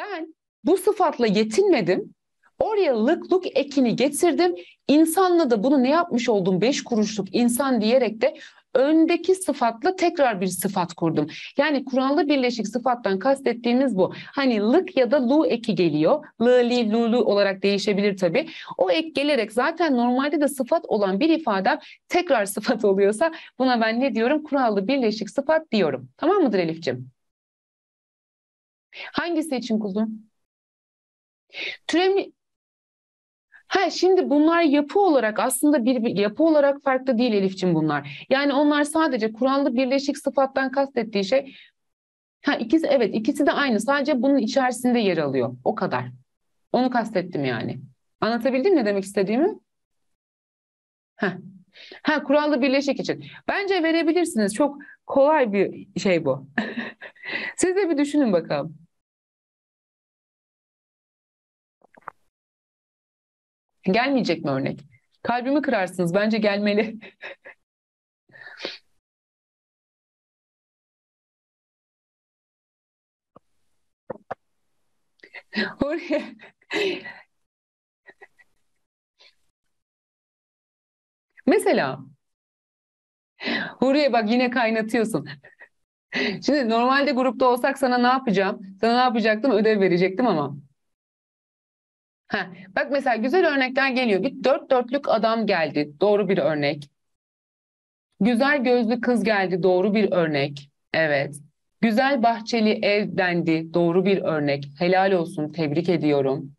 Ben bu sıfatla yetinmedim. Oraya lık ekini getirdim. İnsanla da bunu ne yapmış oldum? Beş kuruşluk insan diyerek de öndeki sıfatla tekrar bir sıfat kurdum. Yani Kur'anlı birleşik sıfattan kastettiğimiz bu. Hani lık ya da lu eki geliyor. Lı, li, lu, lu olarak değişebilir tabii. O ek gelerek zaten normalde de sıfat olan bir ifade tekrar sıfat oluyorsa buna ben ne diyorum? Kurallı birleşik sıfat diyorum. Tamam mıdır Elif'ciğim? Hangisi için kuzum? Türemi, Ha şimdi bunlar yapı olarak aslında bir, bir yapı olarak farklı değil Elifçim bunlar. Yani onlar sadece kurallı birleşik sıfattan kastettiği şey ha ikisi evet ikisi de aynı sadece bunun içerisinde yer alıyor. O kadar. Onu kastettim yani. Anlatabildim ne demek istediğimi? Ha. Ha kurallı birleşik için. Bence verebilirsiniz. Çok kolay bir şey bu. Siz de bir düşünün bakalım. Gelmeyecek mi örnek? Kalbimi kırarsınız. Bence gelmeli. Oraya Mesela Huriye bak yine kaynatıyorsun. Şimdi normalde grupta olsak sana ne yapacağım? Sana ne yapacaktım? Ödev verecektim ama. Heh, bak mesela güzel örnekler geliyor. Bir dört dörtlük adam geldi. Doğru bir örnek. Güzel gözlü kız geldi. Doğru bir örnek. Evet. Güzel bahçeli ev dendi. Doğru bir örnek. Helal olsun. Tebrik ediyorum.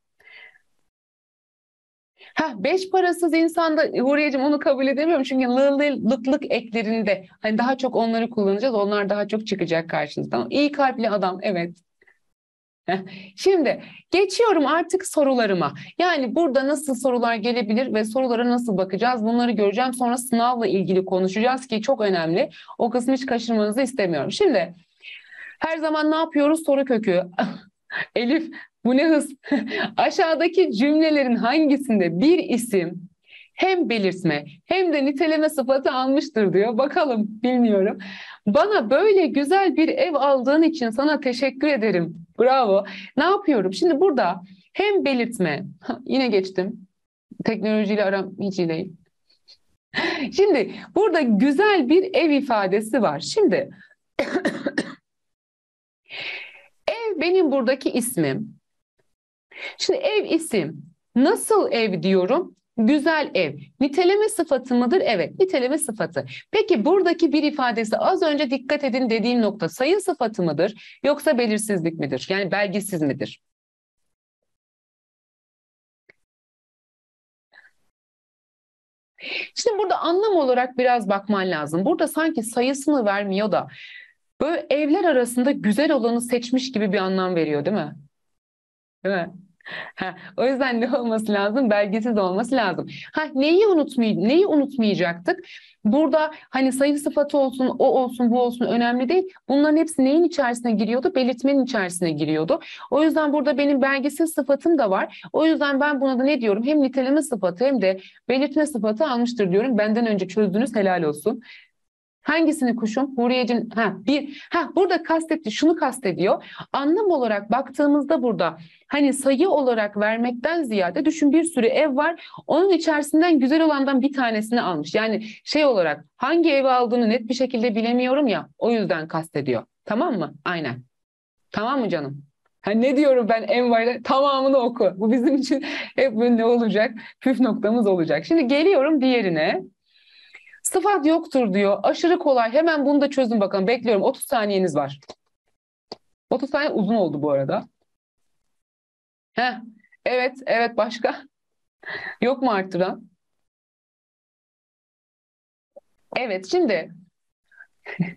Ha beş parasız insanda Huriyeciğim onu kabul edemiyorum çünkü lı lık lık eklerinde hani daha çok onları kullanacağız. Onlar daha çok çıkacak karşınızdan. İyi kalpli adam evet. Şimdi geçiyorum artık sorularıma. Yani burada nasıl sorular gelebilir ve sorulara nasıl bakacağız bunları göreceğim. Sonra sınavla ilgili konuşacağız ki çok önemli. O kısmı hiç kaçırmanızı istemiyorum. Şimdi her zaman ne yapıyoruz? Soru kökü. Elif bu ne hız? Aşağıdaki cümlelerin hangisinde bir isim hem belirtme hem de niteleme sıfatı almıştır diyor. Bakalım bilmiyorum. Bana böyle güzel bir ev aldığın için sana teşekkür ederim. Bravo. Ne yapıyorum? Şimdi burada hem belirtme, yine geçtim. Teknolojiyle aram hiç iyi değil. Şimdi burada güzel bir ev ifadesi var. Şimdi ev benim buradaki ismim. Şimdi ev isim. Nasıl ev diyorum? Güzel ev. Niteleme sıfatı mıdır? Evet, niteleme sıfatı. Peki buradaki bir ifadesi az önce dikkat edin dediğim nokta sayı sıfatı mıdır yoksa belirsizlik midir? Yani belgisiz midir? Şimdi burada anlam olarak biraz bakman lazım. Burada sanki sayısını vermiyor da böyle evler arasında güzel olanı seçmiş gibi bir anlam veriyor değil mi? Değil mi? O yüzden ne olması lazım? Belgesiz olması lazım. Ha, neyi unutmay neyi unutmayacaktık? Burada hani sayı sıfatı olsun, o olsun, bu olsun önemli değil. Bunların hepsi neyin içerisine giriyordu? Belirtmenin içerisine giriyordu. O yüzden burada benim belgesiz sıfatım da var. O yüzden ben buna da ne diyorum? Hem niteleme sıfatı hem de belirtme sıfatı almıştır diyorum. Benden önce çözdünüz helal olsun. Hangisini kuşum? Huriyecin ha bir ha burada kastetti şunu kastediyor. Anlam olarak baktığımızda burada hani sayı olarak vermekten ziyade düşün bir sürü ev var. Onun içerisinden güzel olandan bir tanesini almış. Yani şey olarak hangi evi aldığını net bir şekilde bilemiyorum ya. O yüzden kastediyor. Tamam mı? Aynen. Tamam mı canım? Ha, ne diyorum ben en başta? Tamamını oku. Bu bizim için hep ne olacak? Püf noktamız olacak. Şimdi geliyorum diğerine. Sıfat yoktur diyor. Aşırı kolay. Hemen bunu da çözün bakalım. Bekliyorum. 30 saniyeniz var. 30 saniye uzun oldu bu arada. Heh. Evet, evet başka? Yok mu arttıran? Evet, şimdi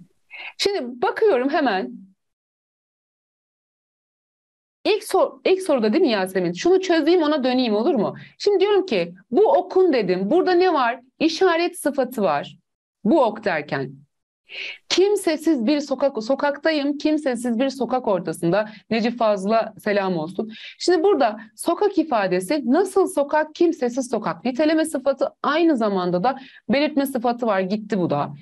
şimdi bakıyorum hemen. İlk, sor, ilk soruda değil mi Yasemin? Şunu çözeyim ona döneyim olur mu? Şimdi diyorum ki bu okun dedim. Burada ne var? İşaret sıfatı var. Bu ok derken. Kimsesiz bir sokak, sokaktayım, kimsesiz bir sokak ortasında. Necip Fazıl'a selam olsun. Şimdi burada sokak ifadesi nasıl sokak, kimsesiz sokak. Niteleme sıfatı aynı zamanda da belirtme sıfatı var. Gitti bu da.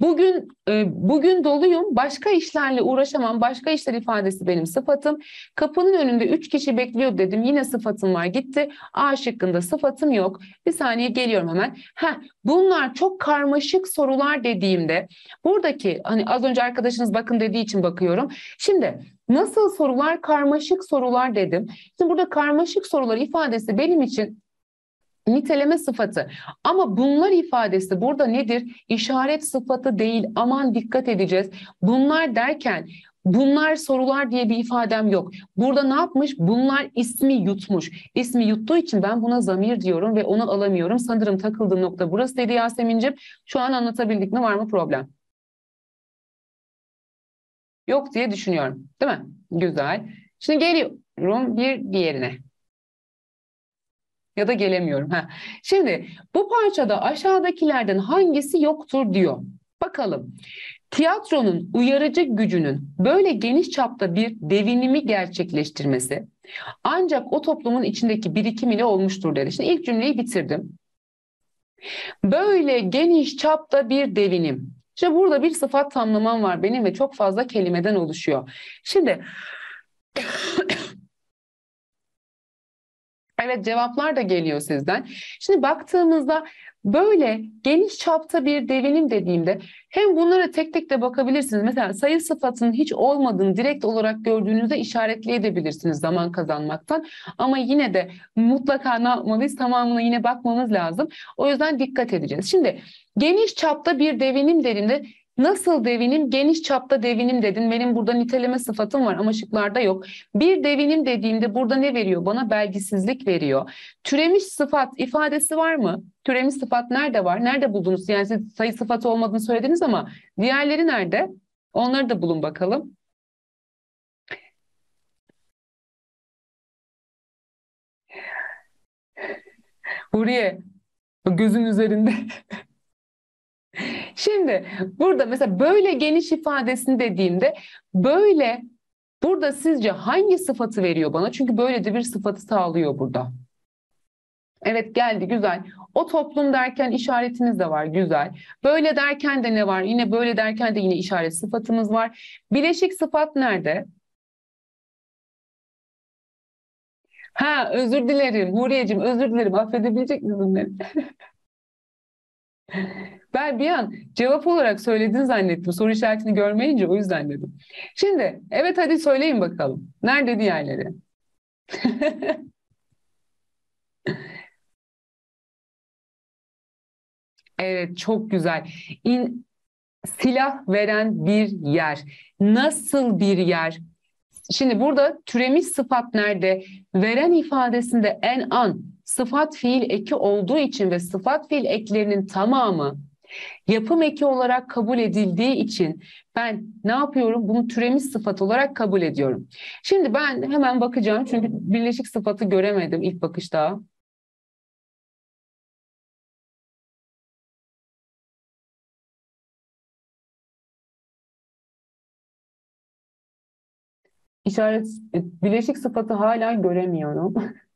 Bugün e, bugün doluyum, başka işlerle uğraşamam, başka işler ifadesi benim sıfatım. Kapının önünde üç kişi bekliyor dedim. Yine sıfatım var. Gitti. A şıkkında sıfatım yok. Bir saniye geliyorum hemen. Heh, bunlar çok karmaşık sorular dediğimde buradaki hani az önce arkadaşınız bakın dediği için bakıyorum. Şimdi nasıl sorular karmaşık sorular dedim. Şimdi burada karmaşık sorular ifadesi benim için niteleme sıfatı. Ama bunlar ifadesi burada nedir? İşaret sıfatı değil. Aman dikkat edeceğiz. Bunlar derken bunlar sorular diye bir ifadem yok. Burada ne yapmış? Bunlar ismi yutmuş. İsmi yuttuğu için ben buna zamir diyorum ve onu alamıyorum. Sanırım takıldığım nokta burası dedi Yasemin'ciğim. Şu an anlatabildik mi? Var mı problem? Yok diye düşünüyorum. Değil mi? Güzel. Şimdi geliyorum bir diğerine. Ya da gelemiyorum. Ha. Şimdi bu parçada aşağıdakilerden hangisi yoktur diyor. Bakalım. Tiyatronun uyarıcı gücünün böyle geniş çapta bir devinimi gerçekleştirmesi ancak o toplumun içindeki birikim ile olmuştur dedi. Şimdi ilk cümleyi bitirdim. Böyle geniş çapta bir devinim. İşte burada bir sıfat tamlamam var benim ve çok fazla kelimeden oluşuyor. Şimdi Evet cevaplar da geliyor sizden. Şimdi baktığımızda böyle geniş çapta bir devinim dediğimde hem bunlara tek tek de bakabilirsiniz. Mesela sayı sıfatının hiç olmadığını direkt olarak gördüğünüzde işaretleyebilirsiniz zaman kazanmaktan. Ama yine de mutlaka ne yapmalıyız? Tamamına yine bakmamız lazım. O yüzden dikkat edeceğiz. Şimdi geniş çapta bir devinim dediğimde Nasıl devinim? Geniş çapta devinim dedin. Benim burada niteleme sıfatım var ama şıklarda yok. Bir devinim dediğimde burada ne veriyor? Bana belgisizlik veriyor. Türemiş sıfat ifadesi var mı? Türemiş sıfat nerede var? Nerede buldunuz? Yani siz sayı sıfatı olmadığını söylediniz ama diğerleri nerede? Onları da bulun bakalım. Huriye, gözün üzerinde. Şimdi burada mesela böyle geniş ifadesini dediğimde böyle burada sizce hangi sıfatı veriyor bana? Çünkü böyle de bir sıfatı sağlıyor burada. Evet geldi güzel. O toplum derken işaretimiz de var güzel. Böyle derken de ne var? Yine böyle derken de yine işaret sıfatımız var. Bileşik sıfat nerede? Ha özür dilerim Huriyeciğim özür dilerim affedebilecek misin beni? Ben bir an cevap olarak söylediğini zannettim. Soru işaretini görmeyince o yüzden dedim. Şimdi evet hadi söyleyin bakalım. Nerede diğerleri? Evet çok güzel. İn, silah veren bir yer. Nasıl bir yer? Şimdi burada türemiş sıfat nerede? Veren ifadesinde en an sıfat fiil eki olduğu için ve sıfat fiil eklerinin tamamı Yapım eki olarak kabul edildiği için ben ne yapıyorum? Bunu türemiş sıfat olarak kabul ediyorum. Şimdi ben hemen bakacağım çünkü birleşik sıfatı göremedim ilk bakışta. İşaret, bileşik sıfatı hala göremiyorum.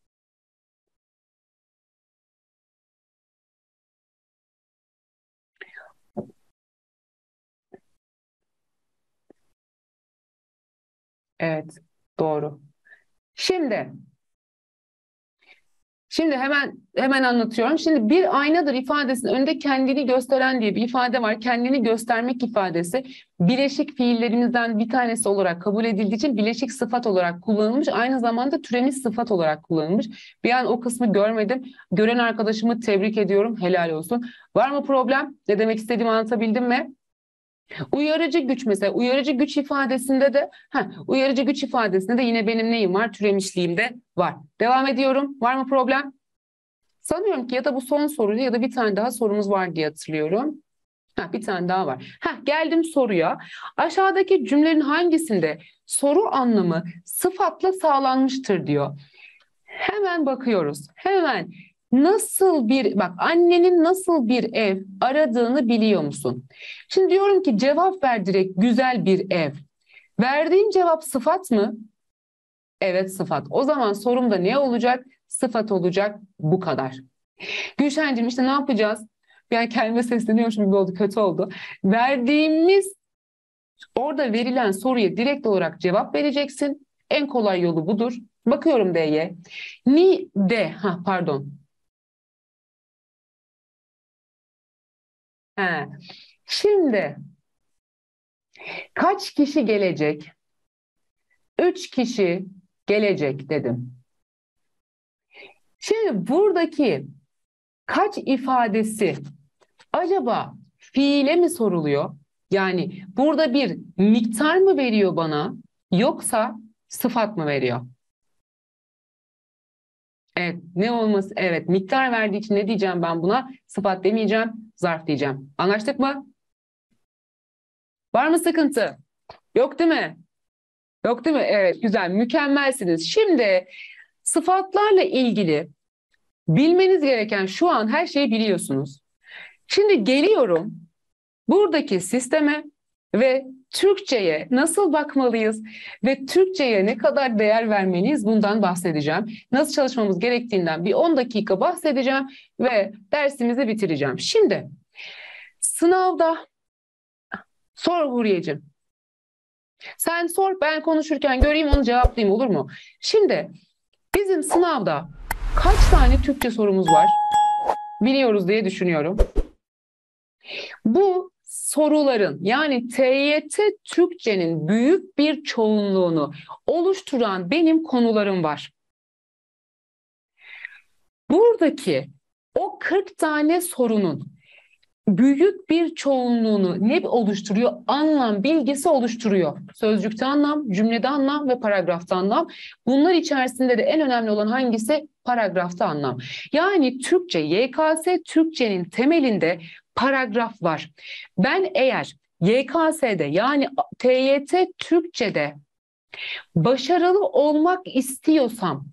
Evet, doğru. Şimdi Şimdi hemen hemen anlatıyorum. Şimdi bir aynadır ifadesinin önünde kendini gösteren diye bir ifade var. Kendini göstermek ifadesi bileşik fiillerimizden bir tanesi olarak kabul edildiği için bileşik sıfat olarak kullanılmış. Aynı zamanda türemiş sıfat olarak kullanılmış. Bir an o kısmı görmedim. Gören arkadaşımı tebrik ediyorum. Helal olsun. Var mı problem? Ne demek istediğimi anlatabildim mi? Uyarıcı güç mesela uyarıcı güç ifadesinde de heh, uyarıcı güç ifadesinde de yine benim neyim var? Türemişliğim de var. Devam ediyorum. Var mı problem? Sanıyorum ki ya da bu son soru ya da bir tane daha sorumuz var diye hatırlıyorum. Heh, bir tane daha var. Heh, geldim soruya. Aşağıdaki cümlenin hangisinde soru anlamı sıfatla sağlanmıştır diyor. Hemen bakıyoruz. Hemen nasıl bir bak annenin nasıl bir ev aradığını biliyor musun? Şimdi diyorum ki cevap ver direkt güzel bir ev. Verdiğim cevap sıfat mı? Evet sıfat. O zaman sorumda ne olacak? Sıfat olacak bu kadar. Gülşen'cim işte ne yapacağız? Yani kendime sesleniyormuşum gibi oldu, kötü oldu. Verdiğimiz orada verilen soruya direkt olarak cevap vereceksin. En kolay yolu budur. Bakıyorum D'ye. Ni de, ha pardon. He. Şimdi kaç kişi gelecek? Üç kişi gelecek dedim. Şimdi buradaki kaç ifadesi acaba fiile mi soruluyor? Yani burada bir miktar mı veriyor bana yoksa sıfat mı veriyor? Evet, ne olması? Evet, miktar verdiği için ne diyeceğim ben buna? Sıfat demeyeceğim, zarf diyeceğim. Anlaştık mı? Var mı sıkıntı? Yok değil mi? Yok değil mi? Evet, güzel, mükemmelsiniz. Şimdi sıfatlarla ilgili bilmeniz gereken şu an her şeyi biliyorsunuz. Şimdi geliyorum buradaki sisteme ve Türkçe'ye nasıl bakmalıyız ve Türkçe'ye ne kadar değer vermeliyiz bundan bahsedeceğim. Nasıl çalışmamız gerektiğinden bir 10 dakika bahsedeceğim ve dersimizi bitireceğim. Şimdi sınavda sor Huriyeciğim. Sen sor ben konuşurken göreyim onu cevaplayayım olur mu? Şimdi bizim sınavda kaç tane Türkçe sorumuz var? Biliyoruz diye düşünüyorum. Bu soruların yani TYT Türkçenin büyük bir çoğunluğunu oluşturan benim konularım var. Buradaki o 40 tane sorunun büyük bir çoğunluğunu ne oluşturuyor? Anlam bilgisi oluşturuyor. Sözcükte anlam, cümlede anlam ve paragrafta anlam. Bunlar içerisinde de en önemli olan hangisi? Paragrafta anlam. Yani Türkçe, YKS Türkçenin temelinde paragraf var. Ben eğer YKS'de yani TYT Türkçe'de başarılı olmak istiyorsam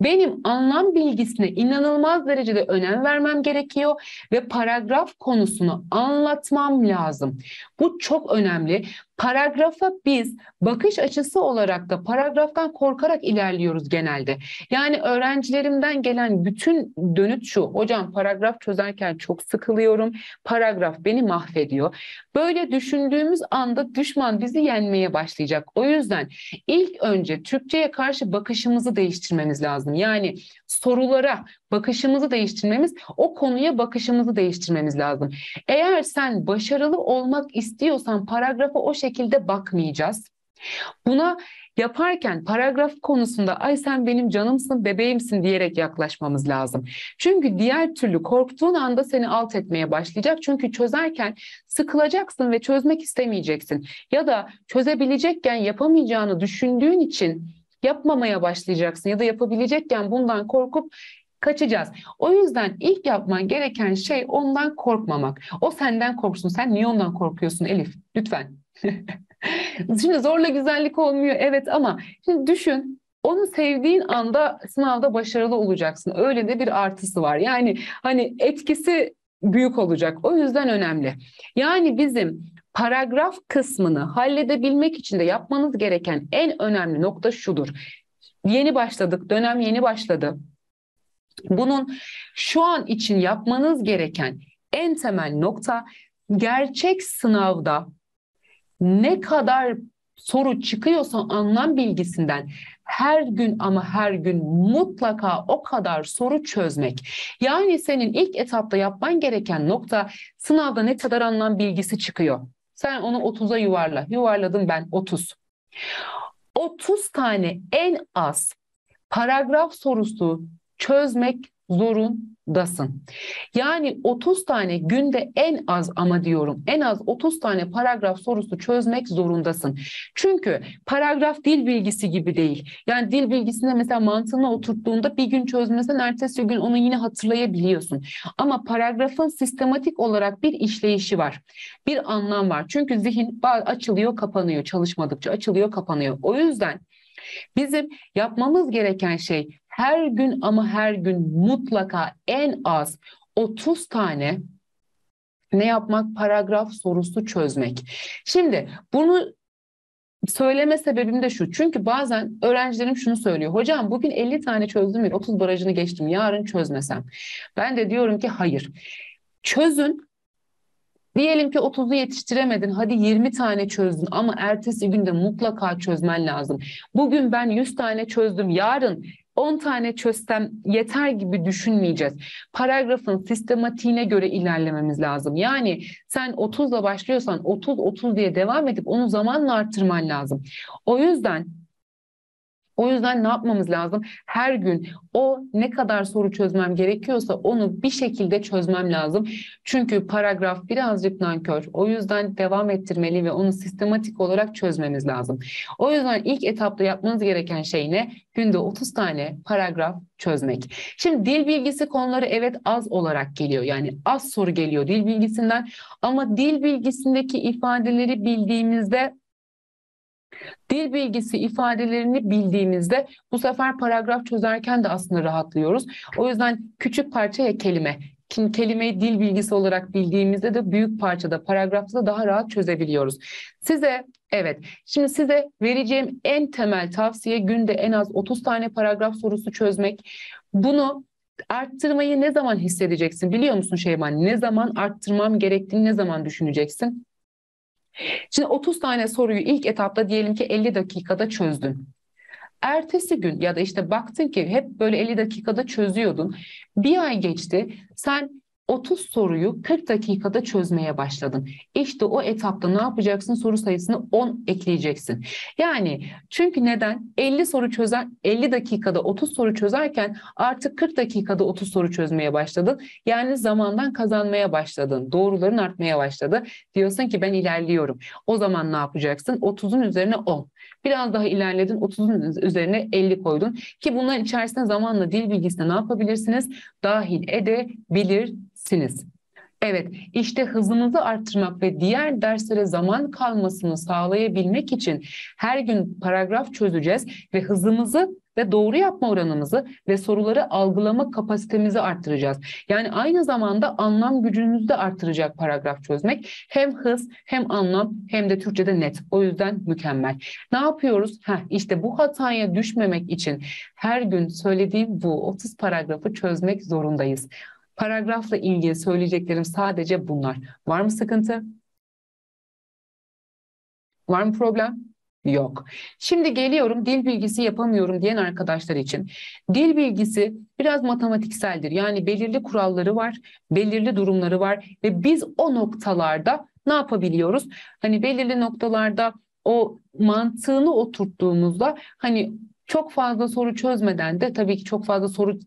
benim anlam bilgisine inanılmaz derecede önem vermem gerekiyor ve paragraf konusunu anlatmam lazım. Bu çok önemli. Paragrafa biz bakış açısı olarak da paragraftan korkarak ilerliyoruz genelde. Yani öğrencilerimden gelen bütün dönüt şu. Hocam paragraf çözerken çok sıkılıyorum. Paragraf beni mahvediyor. Böyle düşündüğümüz anda düşman bizi yenmeye başlayacak. O yüzden ilk önce Türkçe'ye karşı bakışımızı değiştirmemiz lazım. Yani sorulara bakışımızı değiştirmemiz, o konuya bakışımızı değiştirmemiz lazım. Eğer sen başarılı olmak istiyorsan paragrafa o şekilde bakmayacağız. Buna yaparken paragraf konusunda ay sen benim canımsın, bebeğimsin diyerek yaklaşmamız lazım. Çünkü diğer türlü korktuğun anda seni alt etmeye başlayacak. Çünkü çözerken sıkılacaksın ve çözmek istemeyeceksin. Ya da çözebilecekken yapamayacağını düşündüğün için yapmamaya başlayacaksın ya da yapabilecekken bundan korkup kaçacağız. O yüzden ilk yapman gereken şey ondan korkmamak. O senden korksun. Sen niye ondan korkuyorsun Elif? Lütfen. şimdi zorla güzellik olmuyor evet ama şimdi düşün onu sevdiğin anda sınavda başarılı olacaksın. Öyle de bir artısı var. Yani hani etkisi büyük olacak. O yüzden önemli. Yani bizim paragraf kısmını halledebilmek için de yapmanız gereken en önemli nokta şudur. Yeni başladık, dönem yeni başladı. Bunun şu an için yapmanız gereken en temel nokta gerçek sınavda ne kadar soru çıkıyorsa anlam bilgisinden her gün ama her gün mutlaka o kadar soru çözmek. Yani senin ilk etapta yapman gereken nokta sınavda ne kadar anlam bilgisi çıkıyor. Sen onu 30'a yuvarla. Yuvarladım ben 30. 30 tane en az paragraf sorusu çözmek zorundasın. Yani 30 tane günde en az ama diyorum en az 30 tane paragraf sorusu çözmek zorundasın. Çünkü paragraf dil bilgisi gibi değil. Yani dil bilgisinde mesela mantığına oturttuğunda bir gün çözmesen ertesi gün onu yine hatırlayabiliyorsun. Ama paragrafın sistematik olarak bir işleyişi var. Bir anlam var. Çünkü zihin açılıyor kapanıyor çalışmadıkça açılıyor kapanıyor. O yüzden Bizim yapmamız gereken şey her gün ama her gün mutlaka en az 30 tane ne yapmak? Paragraf sorusu çözmek. Şimdi bunu söyleme sebebim de şu. Çünkü bazen öğrencilerim şunu söylüyor. Hocam bugün 50 tane çözdüm ya 30 barajını geçtim. Yarın çözmesem. Ben de diyorum ki hayır. Çözün Diyelim ki 30'u yetiştiremedin, hadi 20 tane çözdün ama ertesi günde mutlaka çözmen lazım. Bugün ben 100 tane çözdüm, yarın 10 tane çözsem yeter gibi düşünmeyeceğiz. Paragrafın sistematiğine göre ilerlememiz lazım. Yani sen 30'la başlıyorsan 30-30 diye devam edip onu zamanla arttırman lazım. O yüzden o yüzden ne yapmamız lazım? Her gün o ne kadar soru çözmem gerekiyorsa onu bir şekilde çözmem lazım. Çünkü paragraf birazcık nankör. O yüzden devam ettirmeli ve onu sistematik olarak çözmemiz lazım. O yüzden ilk etapta yapmanız gereken şey ne? Günde 30 tane paragraf çözmek. Şimdi dil bilgisi konuları evet az olarak geliyor. Yani az soru geliyor dil bilgisinden ama dil bilgisindeki ifadeleri bildiğimizde Dil bilgisi ifadelerini bildiğimizde bu sefer paragraf çözerken de aslında rahatlıyoruz. O yüzden küçük parça ya kelime. Şimdi kelimeyi dil bilgisi olarak bildiğimizde de büyük parçada, paragrafta da daha rahat çözebiliyoruz. Size evet, şimdi size vereceğim en temel tavsiye günde en az 30 tane paragraf sorusu çözmek. Bunu arttırmayı ne zaman hissedeceksin biliyor musun Şeyman? Ne zaman arttırmam gerektiğini ne zaman düşüneceksin? Şimdi 30 tane soruyu ilk etapta diyelim ki 50 dakikada çözdün. Ertesi gün ya da işte baktın ki hep böyle 50 dakikada çözüyordun. Bir ay geçti. Sen 30 soruyu 40 dakikada çözmeye başladın. İşte o etapta ne yapacaksın? Soru sayısını 10 ekleyeceksin. Yani çünkü neden? 50 soru çözer 50 dakikada 30 soru çözerken artık 40 dakikada 30 soru çözmeye başladın. Yani zamandan kazanmaya başladın. Doğruların artmaya başladı. Diyorsun ki ben ilerliyorum. O zaman ne yapacaksın? 30'un üzerine 10. Biraz daha ilerledin 30'un üzerine 50 koydun ki bunların içerisinde zamanla dil bilgisine ne yapabilirsiniz? Dahil edebilirsiniz. Evet, işte hızımızı arttırmak ve diğer derslere zaman kalmasını sağlayabilmek için her gün paragraf çözeceğiz ve hızımızı ve doğru yapma oranımızı ve soruları algılama kapasitemizi arttıracağız. Yani aynı zamanda anlam gücünüzü de arttıracak paragraf çözmek. Hem hız hem anlam hem de Türkçe'de net. O yüzden mükemmel. Ne yapıyoruz? Heh, işte bu hataya düşmemek için her gün söylediğim bu 30 paragrafı çözmek zorundayız. Paragrafla ilgili söyleyeceklerim sadece bunlar. Var mı sıkıntı? Var mı problem? Yok. Şimdi geliyorum dil bilgisi yapamıyorum diyen arkadaşlar için. Dil bilgisi biraz matematikseldir. Yani belirli kuralları var, belirli durumları var ve biz o noktalarda ne yapabiliyoruz? Hani belirli noktalarda o mantığını oturttuğumuzda hani çok fazla soru çözmeden de tabii ki çok fazla soru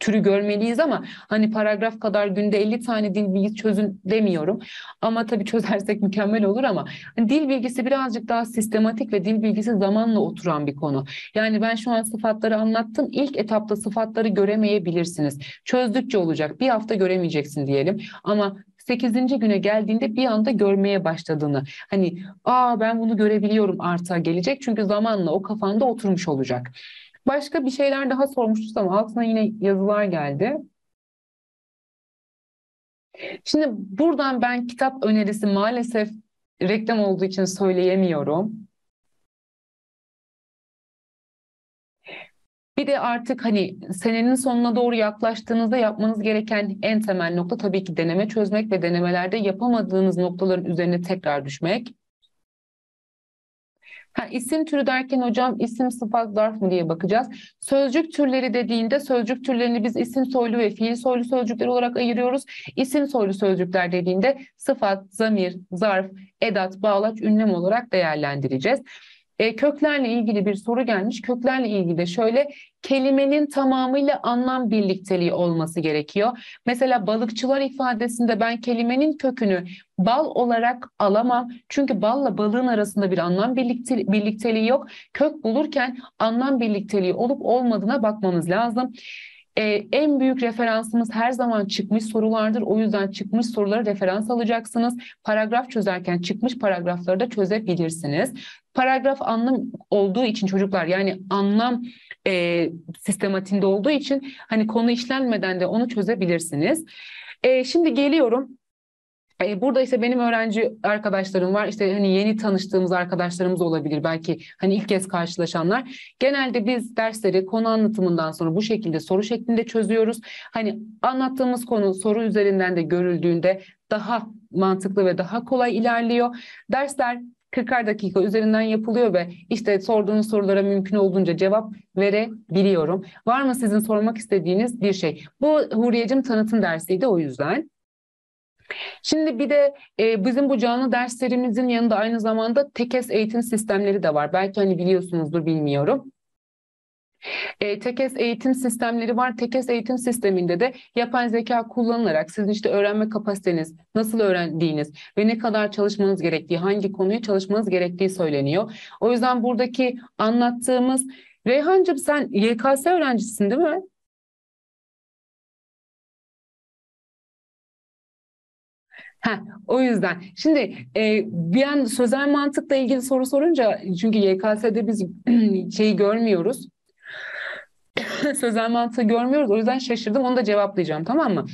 türü görmeliyiz ama hani paragraf kadar günde 50 tane dil bilgisi çözün demiyorum. Ama tabii çözersek mükemmel olur ama hani dil bilgisi birazcık daha sistematik ve dil bilgisi zamanla oturan bir konu. Yani ben şu an sıfatları anlattım. İlk etapta sıfatları göremeyebilirsiniz. Çözdükçe olacak. Bir hafta göremeyeceksin diyelim. Ama 8. güne geldiğinde bir anda görmeye başladığını hani aa ben bunu görebiliyorum arta gelecek çünkü zamanla o kafanda oturmuş olacak. Başka bir şeyler daha sormuştuk ama altına yine yazılar geldi. Şimdi buradan ben kitap önerisi maalesef reklam olduğu için söyleyemiyorum. Bir de artık hani senenin sonuna doğru yaklaştığınızda yapmanız gereken en temel nokta tabii ki deneme çözmek ve denemelerde yapamadığınız noktaların üzerine tekrar düşmek. Ha, isim türü derken hocam isim sıfat zarf mı diye bakacağız. Sözcük türleri dediğinde sözcük türlerini biz isim soylu ve fiil soylu sözcükler olarak ayırıyoruz. İsim soylu sözcükler dediğinde sıfat, zamir, zarf, edat, bağlaç, ünlem olarak değerlendireceğiz. E, köklerle ilgili bir soru gelmiş. Köklerle ilgili de şöyle kelimenin tamamıyla anlam birlikteliği olması gerekiyor. Mesela balıkçılar ifadesinde ben kelimenin kökünü bal olarak alamam. Çünkü balla balığın arasında bir anlam birlikteliği yok. Kök bulurken anlam birlikteliği olup olmadığına bakmamız lazım. Ee, en büyük referansımız her zaman çıkmış sorulardır. O yüzden çıkmış soruları referans alacaksınız. Paragraf çözerken çıkmış paragrafları da çözebilirsiniz. Paragraf anlam olduğu için çocuklar yani anlam e, sistematinde olduğu için hani konu işlenmeden de onu çözebilirsiniz. E, şimdi geliyorum e, Burada işte benim öğrenci arkadaşlarım var. İşte hani yeni tanıştığımız arkadaşlarımız olabilir belki hani ilk kez karşılaşanlar. Genelde biz dersleri konu anlatımından sonra bu şekilde soru şeklinde çözüyoruz. Hani anlattığımız konu soru üzerinden de görüldüğünde daha mantıklı ve daha kolay ilerliyor. Dersler 40'ar dakika üzerinden yapılıyor ve işte sorduğunuz sorulara mümkün olduğunca cevap verebiliyorum. Var mı sizin sormak istediğiniz bir şey? Bu Huriyecim tanıtım dersiydi o yüzden. Şimdi bir de e, bizim bu canlı derslerimizin yanında aynı zamanda tekes eğitim sistemleri de var. Belki hani biliyorsunuzdur bilmiyorum. E, tekes eğitim sistemleri var. Tekes eğitim sisteminde de yapay zeka kullanılarak sizin işte öğrenme kapasiteniz, nasıl öğrendiğiniz ve ne kadar çalışmanız gerektiği, hangi konuyu çalışmanız gerektiği söyleniyor. O yüzden buradaki anlattığımız Reyhancığım sen YKS öğrencisin değil mi? Heh, o yüzden. Şimdi e, bir an sözel mantıkla ilgili soru sorunca çünkü YKS'de biz şeyi görmüyoruz. sözel mantığı görmüyoruz. O yüzden şaşırdım. Onu da cevaplayacağım tamam mı?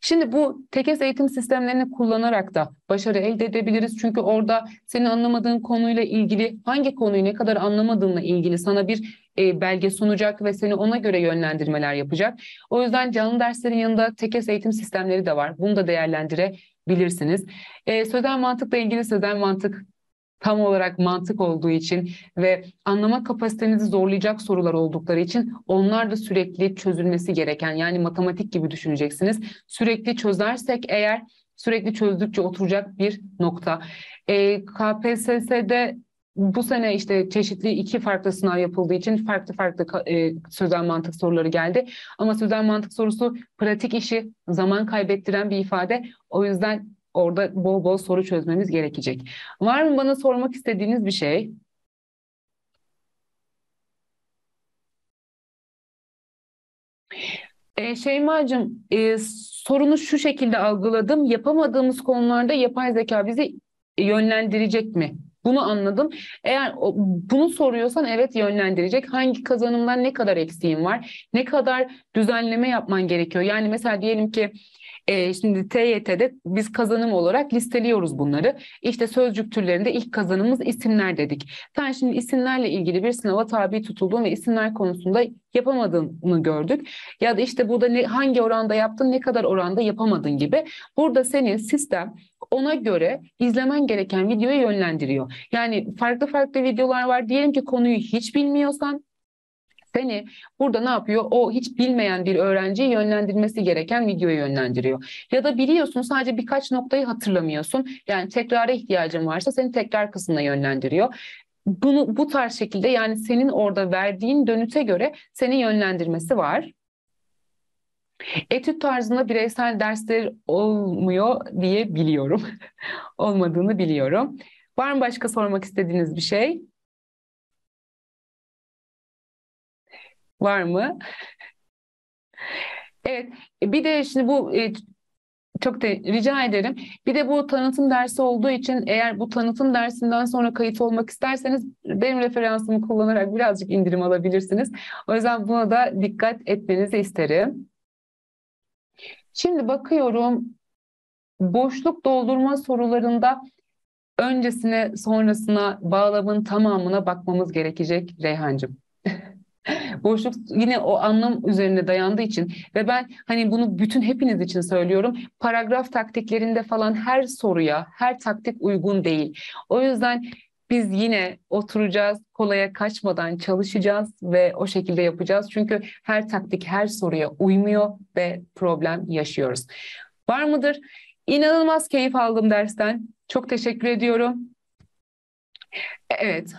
Şimdi bu tekes eğitim sistemlerini kullanarak da başarı elde edebiliriz. Çünkü orada senin anlamadığın konuyla ilgili hangi konuyu ne kadar anlamadığınla ilgili sana bir e, belge sunacak ve seni ona göre yönlendirmeler yapacak. O yüzden canlı derslerin yanında tekes eğitim sistemleri de var. Bunu da değerlendirebilirsiniz. E, sözel mantıkla ilgili sözel mantık tam olarak mantık olduğu için ve anlama kapasitenizi zorlayacak sorular oldukları için onlar da sürekli çözülmesi gereken yani matematik gibi düşüneceksiniz. Sürekli çözersek eğer sürekli çözdükçe oturacak bir nokta. E, KPSS'de bu sene işte çeşitli iki farklı sınav yapıldığı için farklı farklı e, sözel mantık soruları geldi. Ama sözel mantık sorusu pratik işi zaman kaybettiren bir ifade. O yüzden orada bol bol soru çözmemiz gerekecek. Var mı bana sormak istediğiniz bir şey? E, Şeyma'cığım e, sorunu şu şekilde algıladım. Yapamadığımız konularda yapay zeka bizi yönlendirecek mi? Bunu anladım. Eğer bunu soruyorsan evet yönlendirecek. Hangi kazanımdan ne kadar eksiğin var? Ne kadar düzenleme yapman gerekiyor? Yani mesela diyelim ki e, şimdi TYT'de biz kazanım olarak listeliyoruz bunları. İşte sözcük türlerinde ilk kazanımız isimler dedik. Sen şimdi isimlerle ilgili bir sınava tabi tutulduğun ve isimler konusunda yapamadığını gördük. Ya da işte burada ne, hangi oranda yaptın, ne kadar oranda yapamadın gibi. Burada senin sistem ona göre izlemen gereken videoyu yönlendiriyor. Yani farklı farklı videolar var. Diyelim ki konuyu hiç bilmiyorsan seni burada ne yapıyor? O hiç bilmeyen bir öğrenciyi yönlendirmesi gereken videoya yönlendiriyor. Ya da biliyorsun sadece birkaç noktayı hatırlamıyorsun. Yani tekrara ihtiyacın varsa seni tekrar kısmına yönlendiriyor. bunu bu tarz şekilde yani senin orada verdiğin dönüte göre seni yönlendirmesi var. Etüt tarzında bireysel dersler olmuyor diye biliyorum. Olmadığını biliyorum. Var mı başka sormak istediğiniz bir şey? Var mı? Evet, bir de şimdi bu e, çok da rica ederim. Bir de bu tanıtım dersi olduğu için eğer bu tanıtım dersinden sonra kayıt olmak isterseniz benim referansımı kullanarak birazcık indirim alabilirsiniz. O yüzden buna da dikkat etmenizi isterim. Şimdi bakıyorum boşluk doldurma sorularında öncesine sonrasına bağlamın tamamına bakmamız gerekecek Reyhancığım. Boşluk yine o anlam üzerine dayandığı için ve ben hani bunu bütün hepiniz için söylüyorum. Paragraf taktiklerinde falan her soruya, her taktik uygun değil. O yüzden biz yine oturacağız, kolaya kaçmadan çalışacağız ve o şekilde yapacağız. Çünkü her taktik her soruya uymuyor ve problem yaşıyoruz. Var mıdır? İnanılmaz keyif aldım dersten. Çok teşekkür ediyorum. Evet.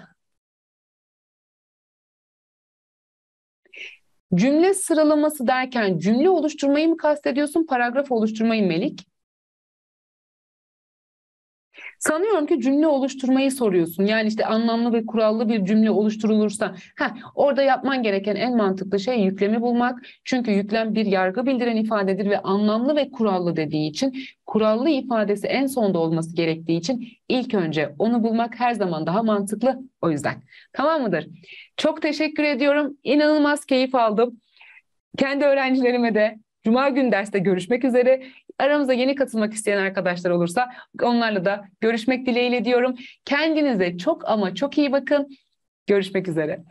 Cümle sıralaması derken cümle oluşturmayı mı kastediyorsun, paragraf oluşturmayı Melik? Sanıyorum ki cümle oluşturmayı soruyorsun. Yani işte anlamlı ve kurallı bir cümle oluşturulursa heh, orada yapman gereken en mantıklı şey yüklemi bulmak. Çünkü yüklem bir yargı bildiren ifadedir ve anlamlı ve kurallı dediği için kurallı ifadesi en sonda olması gerektiği için ilk önce onu bulmak her zaman daha mantıklı o yüzden. Tamam mıdır? Çok teşekkür ediyorum. İnanılmaz keyif aldım. Kendi öğrencilerime de Cuma gün derste görüşmek üzere. Aramıza yeni katılmak isteyen arkadaşlar olursa onlarla da görüşmek dileğiyle diyorum. Kendinize çok ama çok iyi bakın. Görüşmek üzere.